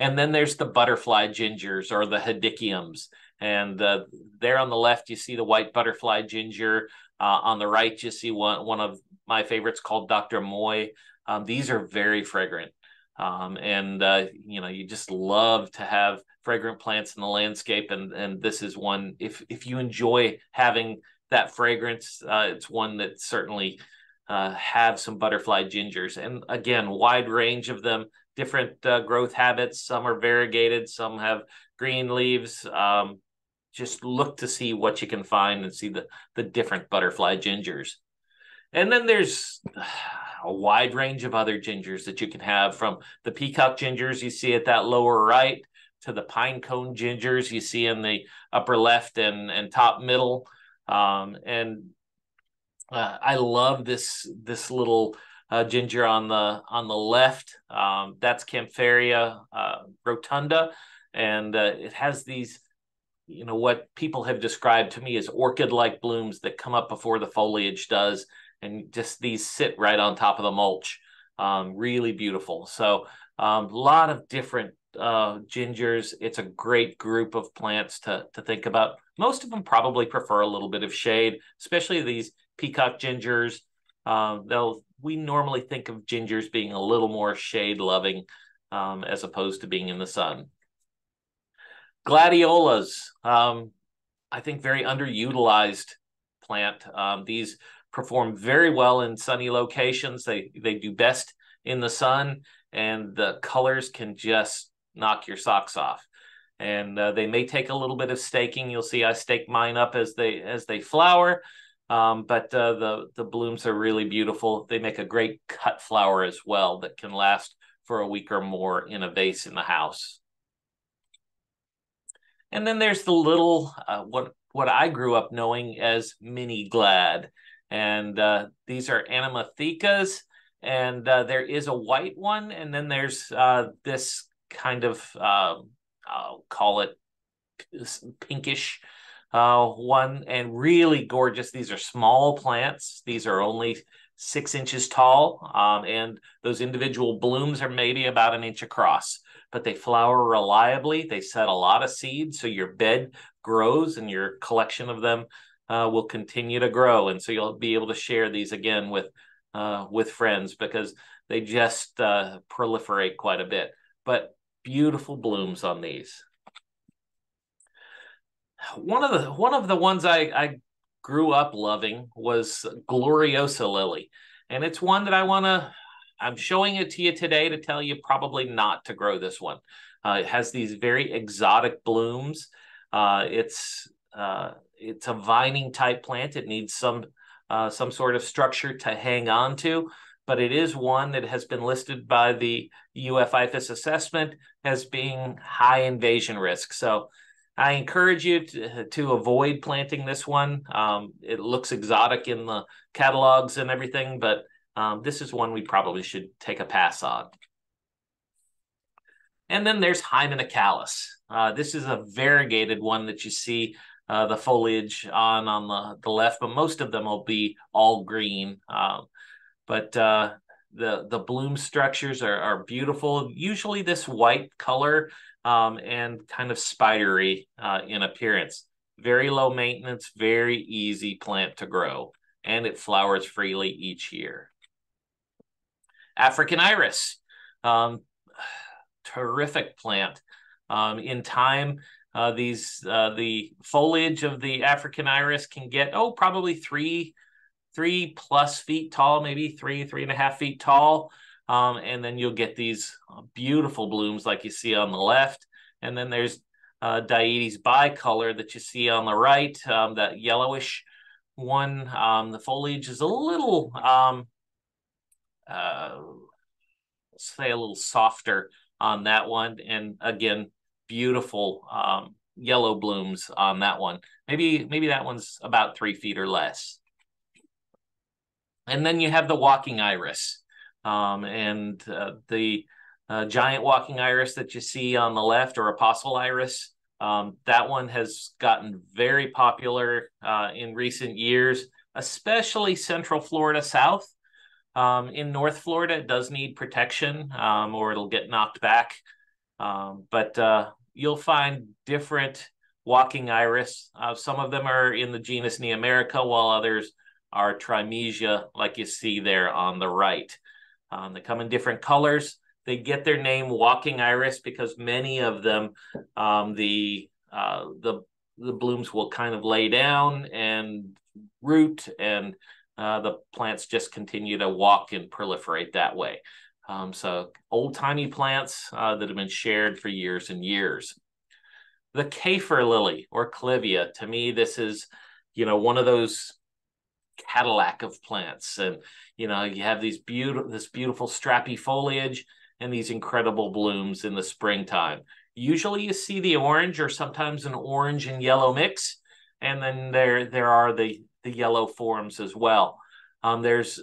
And then there's the butterfly gingers or the hedychiums. And uh, there on the left, you see the white butterfly ginger. Uh, on the right, you see one, one of my favorites called Dr. Moy. Um, these are very fragrant. Um, and, uh, you know, you just love to have fragrant plants in the landscape and and this is one if if you enjoy having that fragrance uh, it's one that certainly uh, have some butterfly gingers and again wide range of them different uh, growth habits some are variegated some have green leaves um, just look to see what you can find and see the the different butterfly gingers and then there's [sighs] a wide range of other gingers that you can have from the peacock gingers you see at that lower right to the pine cone gingers you see in the upper left and, and top middle. Um, and uh, I love this this little uh, ginger on the on the left. Um, that's Kaempferia uh, rotunda, and uh, it has these, you know, what people have described to me as orchid-like blooms that come up before the foliage does, and just these sit right on top of the mulch. Um, really beautiful. So A um, lot of different uh, gingers. It's a great group of plants to, to think about. Most of them probably prefer a little bit of shade, especially these peacock gingers. Um, they'll we normally think of gingers being a little more shade loving um, as opposed to being in the sun. Gladiolas, um, I think very underutilized plant. Um, these perform very well in sunny locations. They they do best in the sun, and the colors can just knock your socks off. And uh, they may take a little bit of staking. You'll see I stake mine up as they as they flower, um, but uh, the the blooms are really beautiful. They make a great cut flower as well that can last for a week or more in a vase in the house. And then there's the little uh, what what I grew up knowing as mini glad, and uh, these are Anomathecas, and uh, there is a white one, and then there's uh, this kind of um, I'll call it pinkish uh, one, and really gorgeous. These are small plants. These are only six inches tall, um, and those individual blooms are maybe about an inch across but they flower reliably. They set a lot of seeds, so your bed grows and your collection of them uh, will continue to grow. And so you'll be able to share these again with uh, with friends because they just uh, proliferate quite a bit. But beautiful blooms on these. One of the one of the ones I, I grew up loving was Gloriosa lily, and it's one that I want to I'm showing it to you today to tell you probably not to grow this one. Uh, it has these very exotic blooms. Uh, it's uh, it's a vining type plant. It needs some uh, some sort of structure to hang on to, but it is one that has been listed by the UF IFAS assessment as being high invasion risk. So I encourage you to, to avoid planting this one. Um, it looks exotic in the catalogs and everything, but um, this is one we probably should take a pass on. And then there's Hymenocallis. Uh, this is a variegated one that you see uh, the foliage on on the, the left, but most of them will be all green. Um, but uh, the the bloom structures are, are beautiful. Usually this white color um, and kind of spidery uh, in appearance. Very low maintenance, very easy plant to grow, and it flowers freely each year. African iris, um, [sighs] terrific plant. Um, in time, uh, these uh, the foliage of the African iris can get oh probably three three plus feet tall, maybe three three and a half feet tall, um, and then you'll get these beautiful blooms like you see on the left, and then there's uh, Dietes bicolor that you see on the right, um, that yellowish one. Um, the foliage is a little um, uh, say a little softer on that one. And again, beautiful um, yellow blooms on that one. Maybe maybe that one's about three feet or less. And then you have the walking iris, um, and uh, the uh, giant walking iris that you see on the left, or apostle iris. Um, that one has gotten very popular uh, in recent years, especially Central Florida South. Um, in North Florida, it does need protection um, or it'll get knocked back. Um, but uh, you'll find different walking iris. Uh, some of them are in the genus Neomarica, while others are Trimezia, like you see there on the right. Um, they come in different colors. They get their name walking iris because many of them, um, the uh, the the blooms will kind of lay down and root and uh, the plants just continue to walk and proliferate that way. Um, so old timey plants uh, that have been shared for years and years. The kaffir lily or clivia, to me, this is, you know, one of those Cadillac of plants. And, you know, you have these beautiful, this beautiful strappy foliage and these incredible blooms in the springtime. Usually you see the orange or sometimes an orange and yellow mix. And then there, there are the the yellow forms as well. Um, there's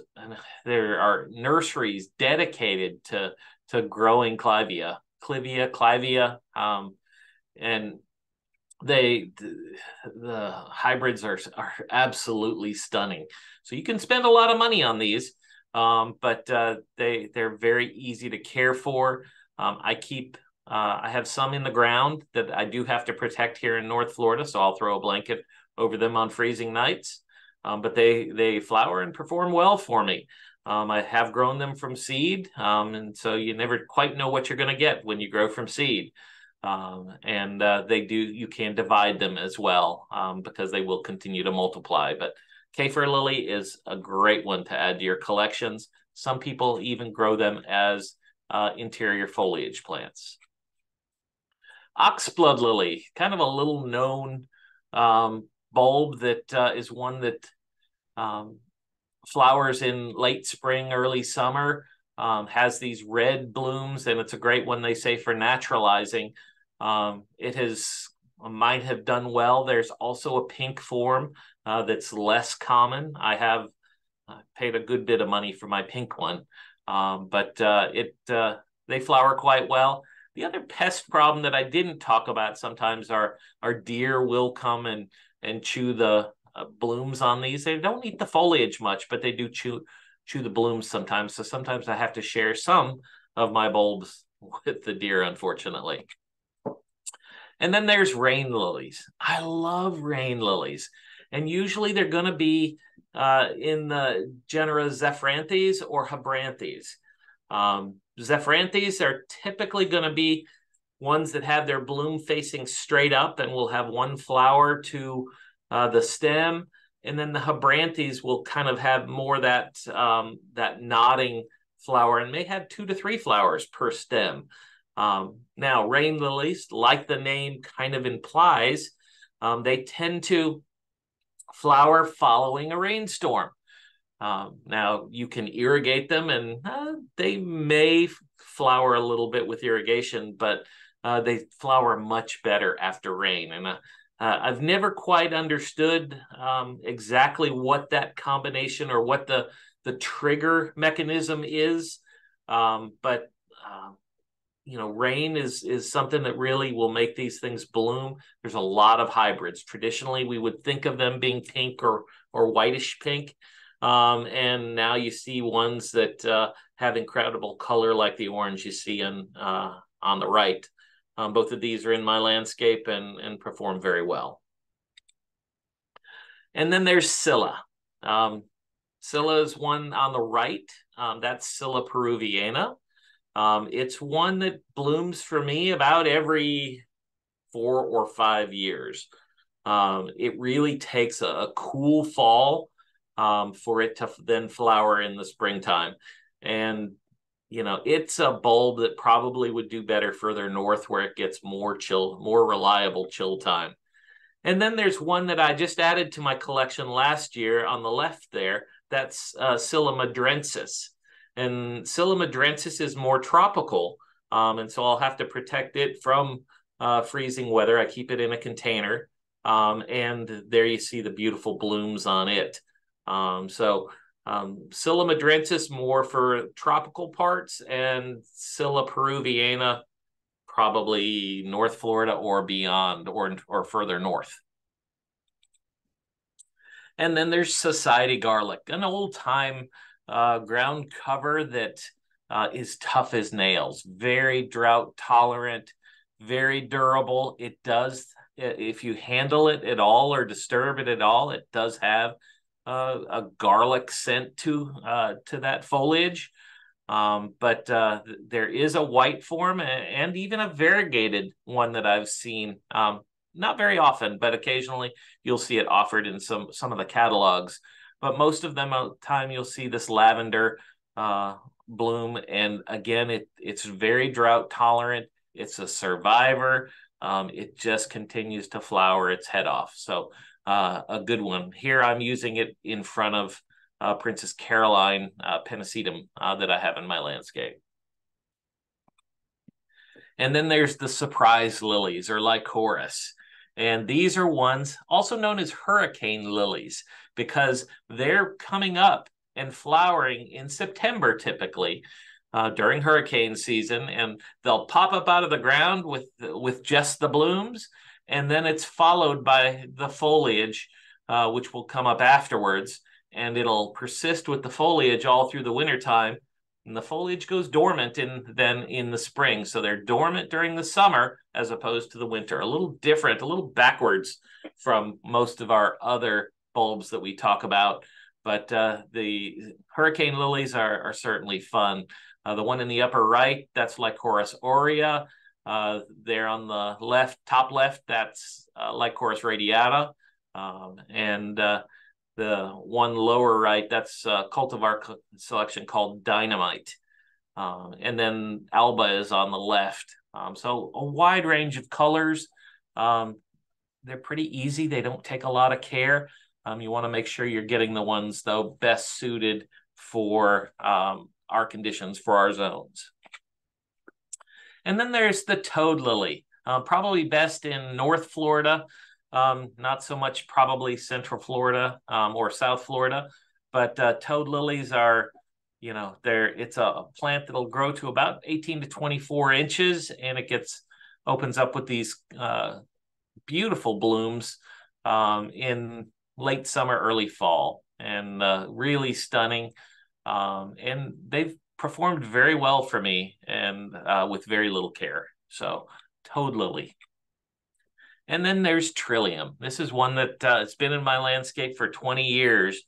there are nurseries dedicated to to growing clivia, clivia, clivia, um, and they the, the hybrids are are absolutely stunning. So you can spend a lot of money on these, um, but uh, they they're very easy to care for. Um, I keep uh, I have some in the ground that I do have to protect here in North Florida, so I'll throw a blanket over them on freezing nights. Um, but they they flower and perform well for me. Um, I have grown them from seed, um, and so you never quite know what you're going to get when you grow from seed. Um, and uh, they do you can divide them as well um, because they will continue to multiply. But Kaffir lily is a great one to add to your collections. Some people even grow them as uh, interior foliage plants. Oxblood lily, kind of a little known um, bulb that uh, is one that um, flowers in late spring, early summer, um, has these red blooms, and it's a great one, they say, for naturalizing. Um, it has might have done well. There's also a pink form uh, that's less common. I have uh, paid a good bit of money for my pink one, um, but uh, it uh, they flower quite well. The other pest problem that I didn't talk about sometimes are our deer will come and and chew the uh, blooms on these. They don't eat the foliage much, but they do chew chew the blooms sometimes. So sometimes I have to share some of my bulbs [laughs] with the deer, unfortunately. And then there's rain lilies. I love rain lilies. And usually they're going to be uh, in the genera Zephyranthes or Habranthes. Um, Zephyranthes are typically going to be ones that have their bloom facing straight up and will have one flower to uh, the stem. And then the Habranthes will kind of have more that um, that nodding flower and may have two to three flowers per stem. Um, now, rain lilies, like the name kind of implies, um, they tend to flower following a rainstorm. Um, now you can irrigate them, and uh, they may flower a little bit with irrigation, but uh, they flower much better after rain. And uh, uh I've never quite understood um, exactly what that combination or what the the trigger mechanism is, um, but um, you know rain is is something that really will make these things bloom. There's a lot of hybrids. Traditionally we would think of them being pink or or whitish pink. Um, and now you see ones that uh, have incredible color like the orange you see on uh, on the right um, both of these are in my landscape and and perform very well and then there's scilla um, scilla is one on the right um, that's scilla peruviana um, it's one that blooms for me about every four or five years. Um, it really takes a, a cool fall um, for it to then flower in the springtime. And, you know, it's a bulb that probably would do better further north where it gets more chill, more reliable chill time. And then there's one that I just added to my collection last year on the left there. That's uh. And Scilla madrensis is more tropical. Um, and so I'll have to protect it from uh, freezing weather. I keep it in a container. Um, and there you see the beautiful blooms on it. Um, so um, Scilla madrensis more for tropical parts and Scilla peruviana probably North Florida or beyond or, or further north. And then there's society garlic, an old time uh, ground cover that uh, is tough as nails, very drought tolerant, very durable. It does, if you handle it at all or disturb it at all, it does have uh, a garlic scent to uh, to that foliage. Um, but uh, there is a white form and even a variegated one that I've seen. Um, not very often, but occasionally you'll see it offered in some some of the catalogs but most of them out time you'll see this lavender uh, bloom and again it it's very drought tolerant it's a survivor um, it just continues to flower its head off so uh, a good one. Here i'm using it in front of uh, princess caroline uh, uh, that i have in my landscape. And then there's the surprise lilies or lycoris. And these are ones also known as hurricane lilies because they're coming up and flowering in September typically. Uh, during hurricane season, and they'll pop up out of the ground with with just the blooms, and then it's followed by the foliage, uh, which will come up afterwards, and it'll persist with the foliage all through the wintertime and the foliage goes dormant in then in the spring. So they're dormant during the summer as opposed to the winter. A little different, a little backwards from most of our other bulbs that we talk about. But uh, the hurricane lilies are, are certainly fun. Uh, the one in the upper right, that's Lycoris aurea. Uh, there on the left, top left, that's uh, Lycoris radiata. Um, and uh, the one lower right, that's a cultivar selection called Dynamite. Um, and then Alba is on the left. Um, so a wide range of colors. Um, they're pretty easy. They don't take a lot of care. Um, you want to make sure you're getting the ones though best suited for um, our conditions for our zones. And then there's the toad lily, uh, probably best in North Florida, um, not so much probably Central Florida um, or South Florida, but uh, toad lilies are, you know, they're it's a plant that'll grow to about 18 to 24 inches, and it gets opens up with these uh, beautiful blooms um, in late summer, early fall, and uh, really stunning. Um, and they've performed very well for me and uh, with very little care. So, toad lily. And then there's Trillium. This is one that uh, it's been in my landscape for 20 years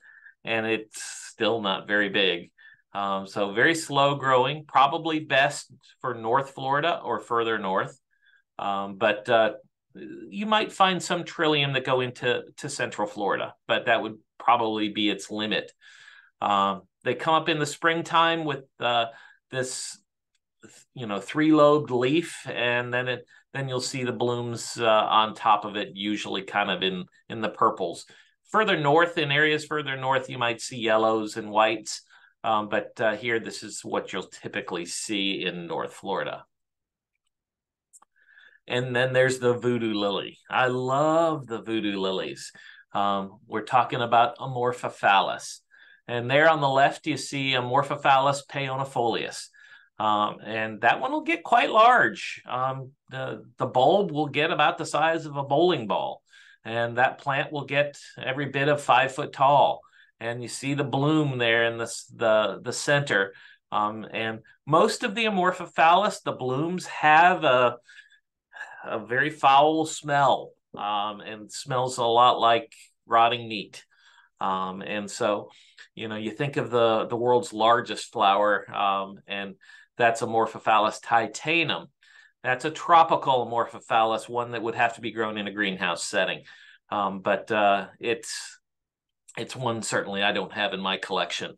and it's still not very big. Um, so very slow growing, probably best for North Florida or further north. Um, but uh, you might find some Trillium that go into to Central Florida, but that would probably be its limit. Um, they come up in the springtime with uh, this, you know, three-lobed leaf, and then it then you'll see the blooms uh, on top of it, usually kind of in in the purples. Further north, in areas further north, you might see yellows and whites, um, but uh, here this is what you'll typically see in North Florida. And then there's the voodoo lily. I love the voodoo lilies. Um, we're talking about Amorphophallus. And there on the left, you see Amorphophallus paeonifolius. Um, and that one will get quite large. Um, the, the bulb will get about the size of a bowling ball. And that plant will get every bit of five foot tall. And you see the bloom there in the, the, the center. Um, and most of the Amorphophallus, the blooms have a, a very foul smell um, and smells a lot like rotting meat. Um, and so, you know, you think of the the world's largest flower, um, and that's Amorphophallus titanum. That's a tropical Amorphophallus, one that would have to be grown in a greenhouse setting. Um, but uh, it's it's one certainly I don't have in my collection.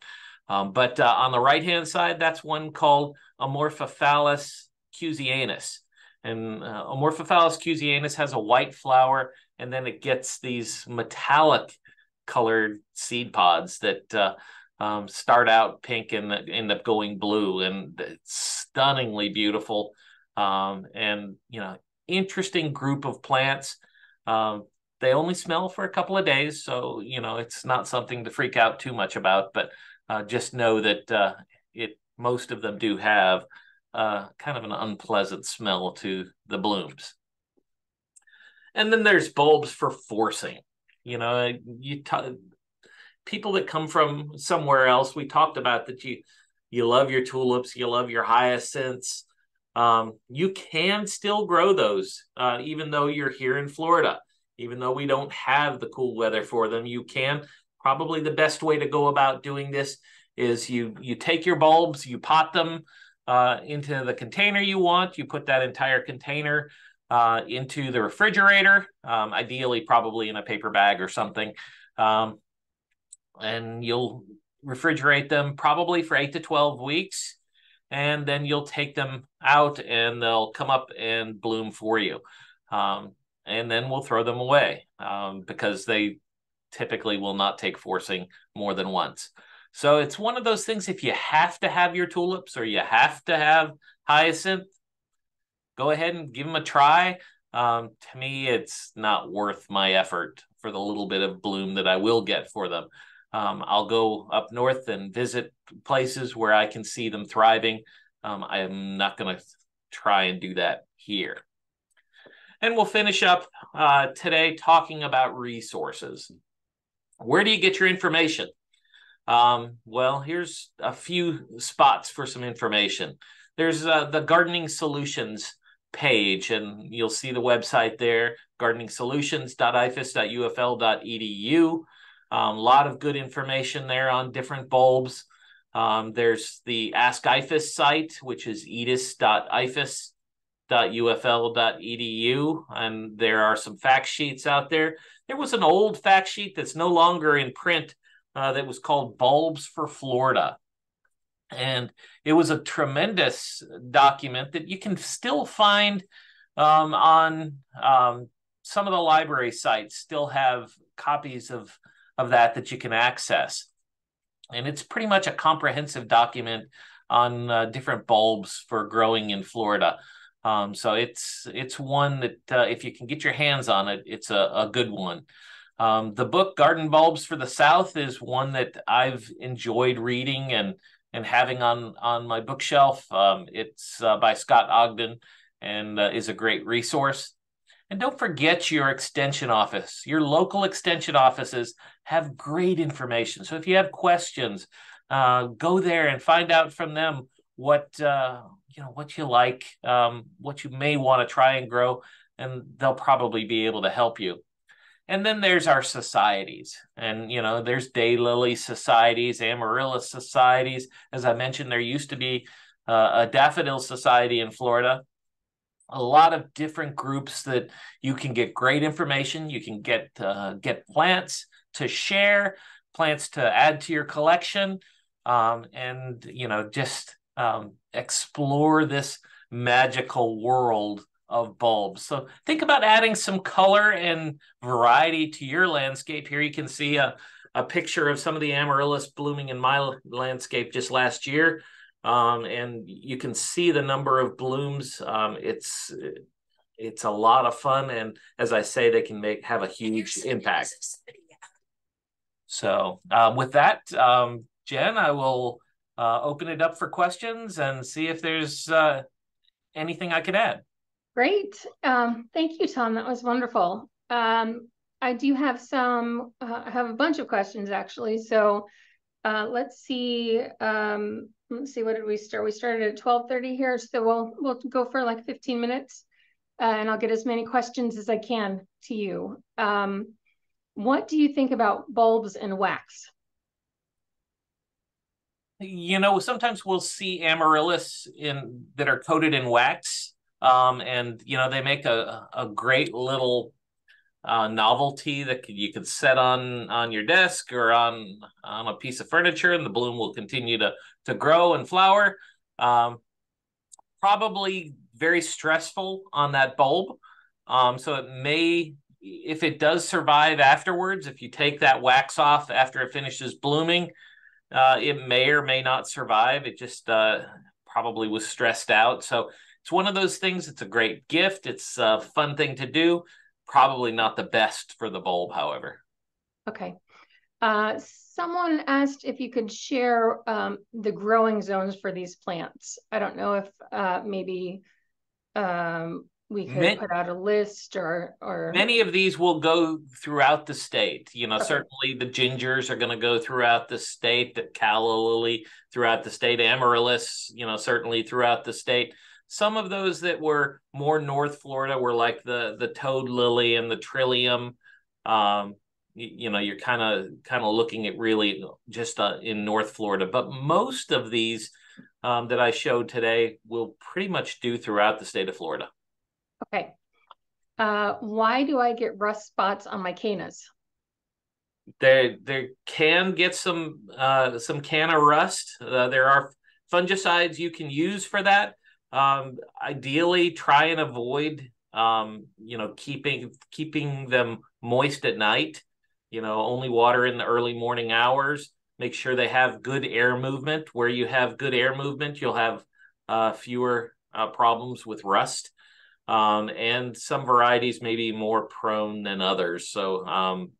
Um, but uh, on the right hand side, that's one called Amorphophallus kiusianus. And uh, Amorphophallus kiusianus has a white flower, and then it gets these metallic colored seed pods that uh, um, start out pink and end up going blue, and it's stunningly beautiful. Um, and you know, interesting group of plants. Um, they only smell for a couple of days, so you know it's not something to freak out too much about. But uh, just know that uh, it most of them do have uh, kind of an unpleasant smell to the blooms. And then there's bulbs for forcing. You know, you t- people that come from somewhere else. We talked about that you you love your tulips, you love your hyacinths. Um, you can still grow those, uh, even though you're here in Florida. Even though we don't have the cool weather for them, you can. Probably the best way to go about doing this is you you take your bulbs, you pot them uh, into the container you want. You put that entire container uh, into the refrigerator, um, ideally, probably in a paper bag or something. Um, and you'll refrigerate them probably for eight to 12 weeks. And then you'll take them out and they'll come up and bloom for you. Um, and then we'll throw them away um, because they typically will not take forcing more than once. So it's one of those things. If you have to have your tulips or you have to have hyacinth, go ahead and give them a try. Um, to me, it's not worth my effort for the little bit of bloom that I will get for them. Um, I'll go up north and visit places where I can see them thriving. Um, I am not going to try and do that here. And we'll finish up uh, today talking about resources. Where do you get your information? Um, well, here's a few spots for some information. There's uh, the gardening solutions page, and you'll see the website there, gardeningsolutions.ifas.ufl.edu. A um, a lot of good information there on different bulbs. Um, there's the Ask IFAS site, which is edis.ifas.ufl.edu, and there are some fact sheets out there. There was an old fact sheet that's no longer in print uh, that was called Bulbs for Florida. And it was a tremendous document that you can still find um, on um, some of the library sites, still have copies of, of that that you can access. And it's pretty much a comprehensive document on uh, different bulbs for growing in Florida. Um, so it's it's one that uh, if you can get your hands on it, it's a, a good one. Um, the book Garden Bulbs for the South is one that I've enjoyed reading and and having on on my bookshelf. Um, it's uh, by Scott Ogden and uh, is a great resource. And don't forget your extension office. Your local extension offices have great information. So if you have questions, uh, go there and find out from them what uh, you know what you like, um, what you may want to try and grow, and they'll probably be able to help you. And then there's our societies. And, you know, there's daylily societies, amaryllis societies. As I mentioned, there used to be uh, a daffodil society in Florida. A lot of different groups that you can get great information. You can get uh, get plants to share, plants to add to your collection, um, and you know just um, explore this magical world of bulbs. So think about adding some color and variety to your landscape. Here you can see a, a picture of some of the amaryllis blooming in my landscape just last year. Um, and you can see the number of blooms. Um, it's it's a lot of fun, and as I say, they can make have a huge impact. So um, with that, um, Jen, I will uh, open it up for questions and see if there's uh, anything I could add. Great. Um, thank you, Tom. That was wonderful. Um, I do have some, uh, I have a bunch of questions actually. So uh, let's see. Um, let's see, what did we start? We started at 1230 here. So we'll, we'll go for like 15 minutes uh, and I'll get as many questions as I can to you. Um, what do you think about bulbs and wax? You know, sometimes we'll see amaryllis in that are coated in wax um, and you know they make a a great little uh, novelty that you could set on on your desk or on on a piece of furniture, and the bloom will continue to to grow and flower. Um, probably very stressful on that bulb, um, so it may. If it does survive afterwards, if you take that wax off after it finishes blooming, uh, it may or may not survive. It just uh, probably was stressed out. So it's one of those things. It's a great gift. It's a fun thing to do. Probably not the best for the bulb, however. Okay. Uh, someone asked if you could share um, the growing zones for these plants. I don't know if uh, maybe um, we could many, put out a list or or many of these will go throughout the state. You know, okay. certainly the gingers are going to go throughout the state. The calla lily throughout the state. Amaryllis, you know, certainly throughout the state. Some of those that were more North Florida were like the the toad lily and the trillium. Um, you, you know, you're kind of kind of looking at really just uh, in North Florida, but most of these um, that I showed today will pretty much do throughout the state of Florida. Okay. Uh, why do I get rust spots on my cannas? There, there can get some uh, some canna rust. Uh, there are fungicides you can use for that. Um, ideally, try and avoid um, you know keeping keeping them moist at night. You know, only water in the early morning hours. Make sure they have good air movement. Where you have good air movement, you'll have uh, fewer uh, problems with rust. Um, and some varieties may be more prone than others. So um,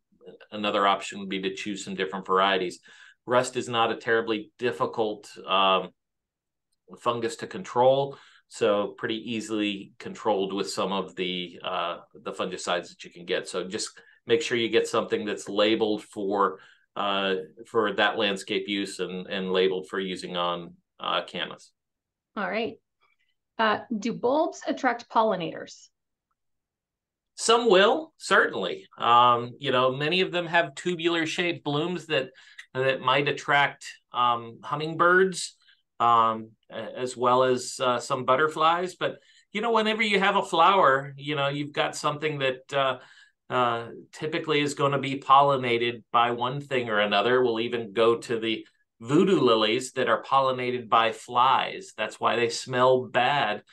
another option would be to choose some different varieties. Rust is not a terribly difficult um, fungus to control. So pretty easily controlled with some of the uh, the fungicides that you can get. So just make sure you get something that's labeled for uh, for that landscape use and, and labeled for using on uh, cannas. All right. Uh, do bulbs attract pollinators? Some will certainly. Um, you know, many of them have tubular shaped blooms that that might attract um, hummingbirds um, as well as uh, some butterflies. But you know, whenever you have a flower, you know, you've got something that uh, uh, typically is going to be pollinated by one thing or another. We'll even go to the voodoo lilies that are pollinated by flies. That's why they smell bad.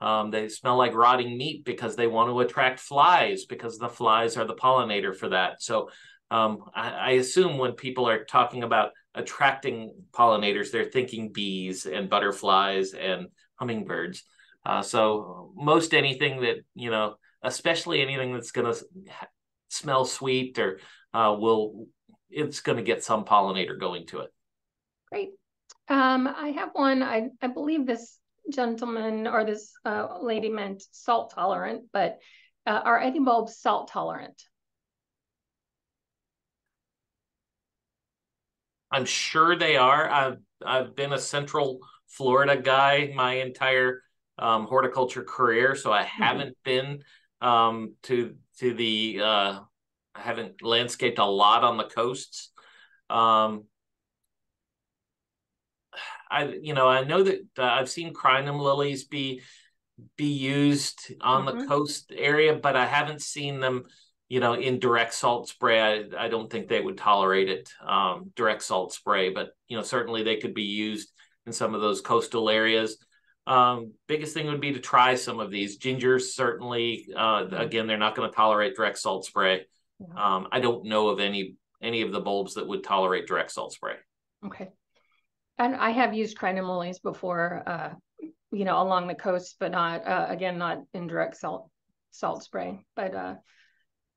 Um, they smell like rotting meat because they want to attract flies because the flies are the pollinator for that. So um, I, I, assume when people are talking about attracting pollinators, they're thinking bees and butterflies and hummingbirds. Uh, so most anything that you know, especially anything that's going to smell sweet or uh, will, it's going to get some pollinator going to it. Great. Um, I have one. I, I believe this gentleman or this uh, lady meant salt tolerant, but uh, are any bulbs salt tolerant? I'm sure they are. I've I've been a Central Florida guy my entire um, horticulture career, so I mm-hmm. haven't been um, to to the uh, I haven't landscaped a lot on the coasts. Um, I you know I know that uh, I've seen crinum lilies be be used on mm-hmm. the coast area, but I haven't seen them you know in direct salt spray. I, I don't think they would tolerate it um, direct salt spray, but you know certainly they could be used in some of those coastal areas. Um, biggest thing would be to try some of these gingers. Certainly, uh, mm-hmm. again, they're not going to tolerate direct salt spray. Um, I don't know of any any of the bulbs that would tolerate direct salt spray. Okay. And I have used crinum before, uh, you know, along the coast, but not, uh, again, not in direct salt salt spray. But uh,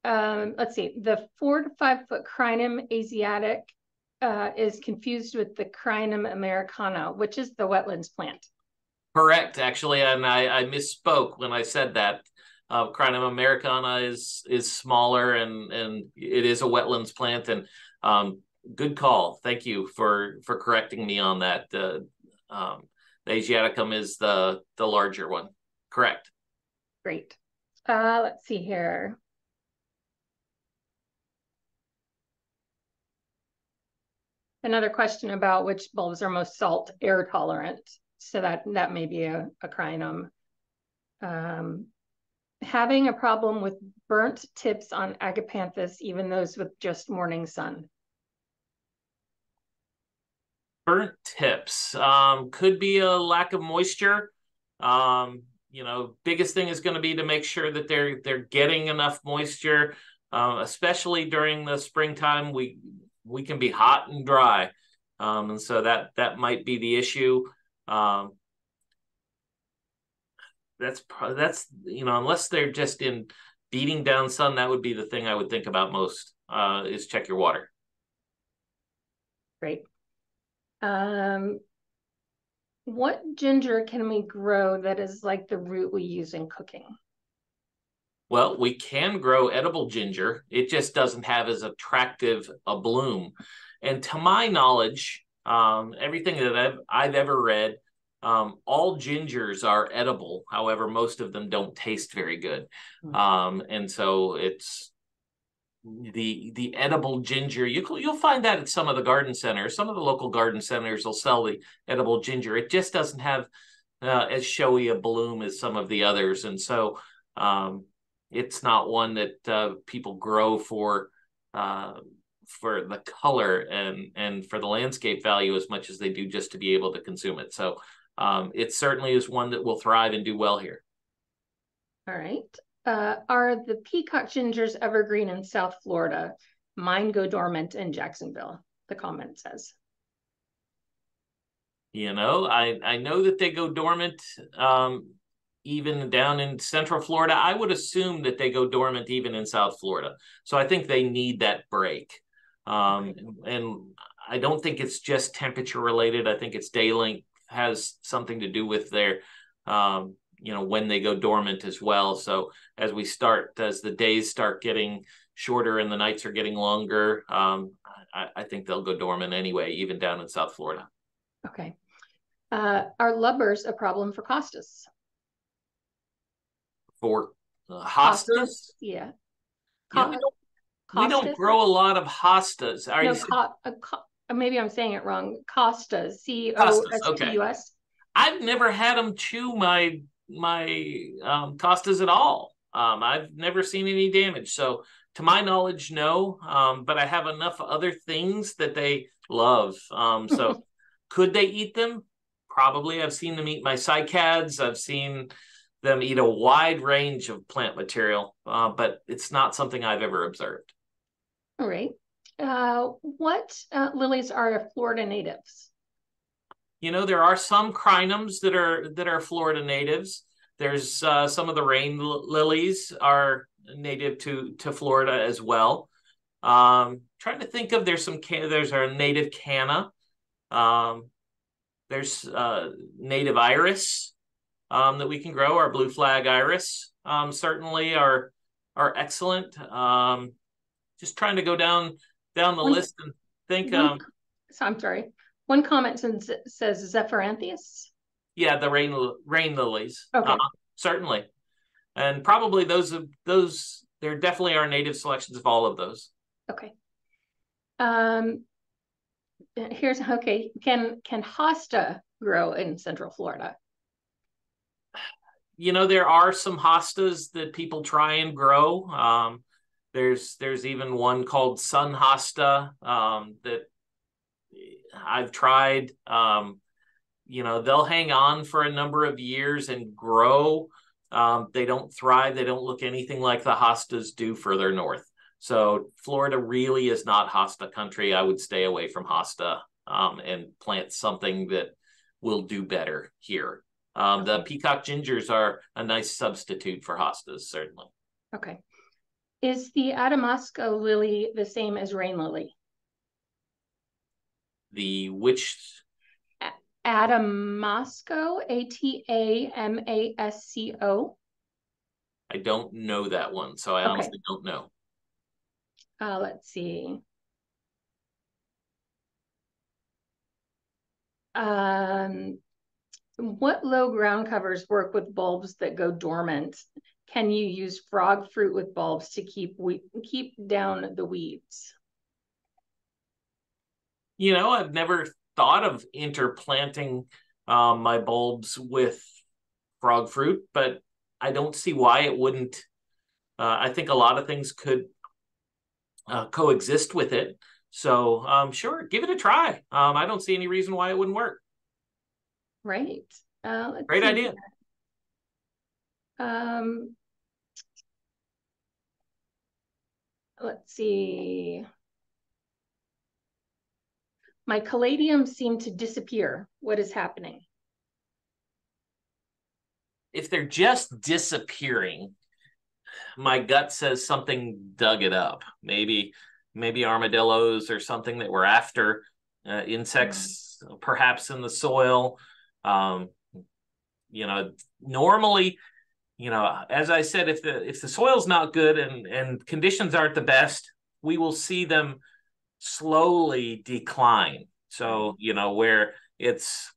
um, let's see, the four to five foot crinum asiatic uh, is confused with the crinum americana, which is the wetlands plant. Correct, actually, and I, I misspoke when I said that. Uh, Crinum americana is is smaller and and it is a wetlands plant and um, good call. Thank you for for correcting me on that. The um, the Asiaticum is the the larger one. Correct. Great. Uh, let's see here. Another question about which bulbs are most salt air tolerant. So that that may be a, a crinum. Um, having a problem with burnt tips on agapanthus, even those with just morning sun burnt tips um, could be a lack of moisture. Um, you know, biggest thing is going to be to make sure that they're they're getting enough moisture, uh, especially during the springtime. We we can be hot and dry, um, and so that that might be the issue. Um, that's that's you know, unless they're just in beating down sun, that would be the thing I would think about most. Uh, is check your water. Great. Um, what ginger can we grow that is like the root we use in cooking? Well, we can grow edible ginger. It just doesn't have as attractive a bloom. And to my knowledge, um, everything that I've, I've ever read, um, all gingers are edible. However, most of them don't taste very good. Mm-hmm. Um, and so it's the the edible ginger. You you'll find that at some of the garden centers. Some of the local garden centers will sell the edible ginger. It just doesn't have uh, as showy a bloom as some of the others, and so um, it's not one that uh, people grow for uh, for the color and and for the landscape value as much as they do just to be able to consume it. So um, it certainly is one that will thrive and do well here. All right. Uh, are the peacock gingers evergreen in South Florida? Mine go dormant in Jacksonville, the comment says. You know, I, I know that they go dormant um, even down in Central Florida. I would assume that they go dormant even in South Florida. So I think they need that break. Um, and I don't think it's just temperature related. I think it's day length has something to do with their um, you know when they go dormant as well so as we start as the days start getting shorter and the nights are getting longer, um, I, I, think they'll go dormant anyway, even down in South Florida. Okay. Uh, are lubbers a problem for costus? For uh, hostas? Costus? Yeah. We, don't, we, don't, grow a lot of hostas. Are no, you co- co- maybe I'm saying it wrong. Costus, C O S T U S. I've never had them chew my my um, costus at all. Um, I've never seen any damage. So, to my knowledge, no. Um, but I have enough other things that they love. Um, so, [laughs] could they eat them? Probably. I've seen them eat my cycads. I've seen them eat a wide range of plant material, uh, but it's not something I've ever observed. All right. Uh, what uh, lilies are Florida natives? You know, there are some crinums that are that are Florida natives. There's uh, some of the rain lilies are native to to Florida as well. Um, trying to think of there's some there's our native canna. Um, there's uh, native iris um, that we can grow. Our blue flag iris um, certainly are are excellent. Um, just trying to go down down the one, list and think. One, um, so I'm sorry. One comment says, says Zephyranthes. Yeah, the rain rain lilies. Okay. Uh, certainly, and probably those of those there definitely are native selections of all of those. Okay. Um. Here's okay. Can can hosta grow in Central Florida? You know, there are some hostas that people try and grow. Um, there's there's even one called Sun Hosta um, that I've tried. Um, you know, they'll hang on for a number of years and grow. Um, they don't thrive. They don't look anything like the hostas do further north. So Florida really is not hosta country. I would stay away from hosta um, and plant something that will do better here. Um, the peacock gingers are a nice substitute for hostas, certainly. Okay. Is the Atamasco lily the same as rain lily? The which? Atamasco, A T A M A S C O. I don't know that one, so I okay. honestly don't know. Uh, let's see. Um, what low ground covers work with bulbs that go dormant? Can you use frog fruit with bulbs to keep we keep down the weeds? You know, I've never thought of interplanting um, my bulbs with frog fruit, but I don't see why it wouldn't. Uh, I think a lot of things could uh, coexist with it. So, um, sure, give it a try. Um, I don't see any reason why it wouldn't work. Right. Uh, Great see. idea. Um, let's see. My caladiums seem to disappear. What is happening? If they're just disappearing, my gut says something dug it up. Maybe, maybe armadillos or something that we're after. Uh, insects, mm. perhaps in the soil. Um, you know, normally, you know, as I said, if the if the soil's not good and and conditions aren't the best, we will see them slowly decline. So you know where it's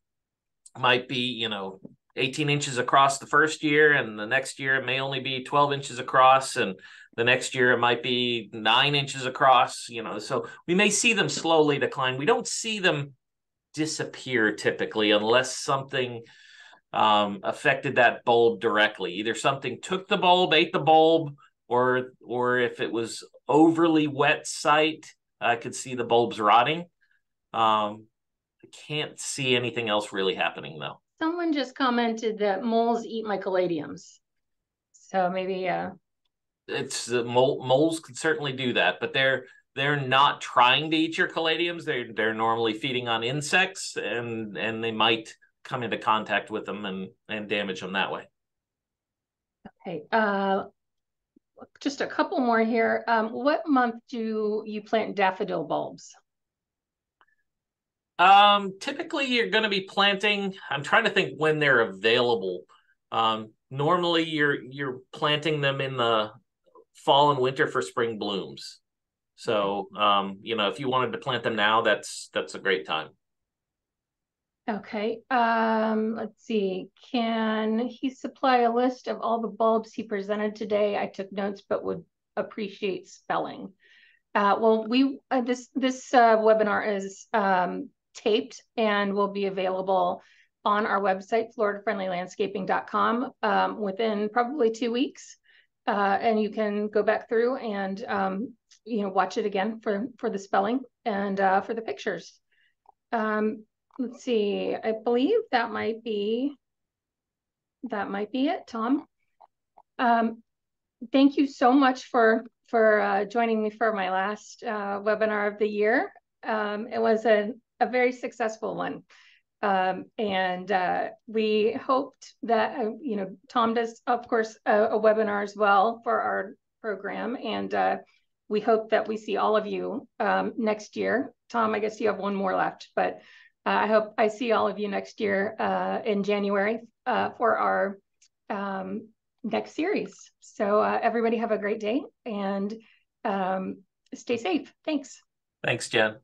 might be you know 18 inches across the first year, and the next year it may only be 12 inches across, and the next year it might be nine inches across. You know, so we may see them slowly decline. We don't see them disappear typically unless something um, affected that bulb directly. Either something took the bulb, ate the bulb, or or if it was overly wet site, I could see the bulbs rotting. Um, I can't see anything else really happening though. Someone just commented that moles eat my caladiums, so maybe uh, it's uh, mole, moles can certainly do that, but they're they're not trying to eat your caladiums. They're they're normally feeding on insects, and and they might come into contact with them and and damage them that way. Okay. Uh, just a couple more here. Um, what month do you plant daffodil bulbs? Um, typically you're going to be planting. I'm trying to think when they're available. Um, normally you're you're planting them in the fall and winter for spring blooms. So, um, you know, if you wanted to plant them now, that's that's a great time. Okay. Um, let's see. Can he supply a list of all the bulbs he presented today? I took notes, but would appreciate spelling. Uh, well, we uh, this this uh, webinar is um, taped and will be available on our website, floridafriendlylandscaping.com, um, within probably two weeks. Uh, and you can go back through and um, you know watch it again for for the spelling and uh, for the pictures. Um, let's see. I believe that might be that might be it, Tom. Um, thank you so much for for uh, joining me for my last uh, webinar of the year. Um, it was a, a very successful one. Um, and uh, we hoped that, uh, you know, Tom does, of course, a, a, webinar as well for our program. And uh, we hope that we see all of you um, next year. Tom, I guess you have one more left, but uh, I hope I see all of you next year uh, in January uh, for our um, next series. So everybody have a great day and um, stay safe. Thanks. Thanks, Jen.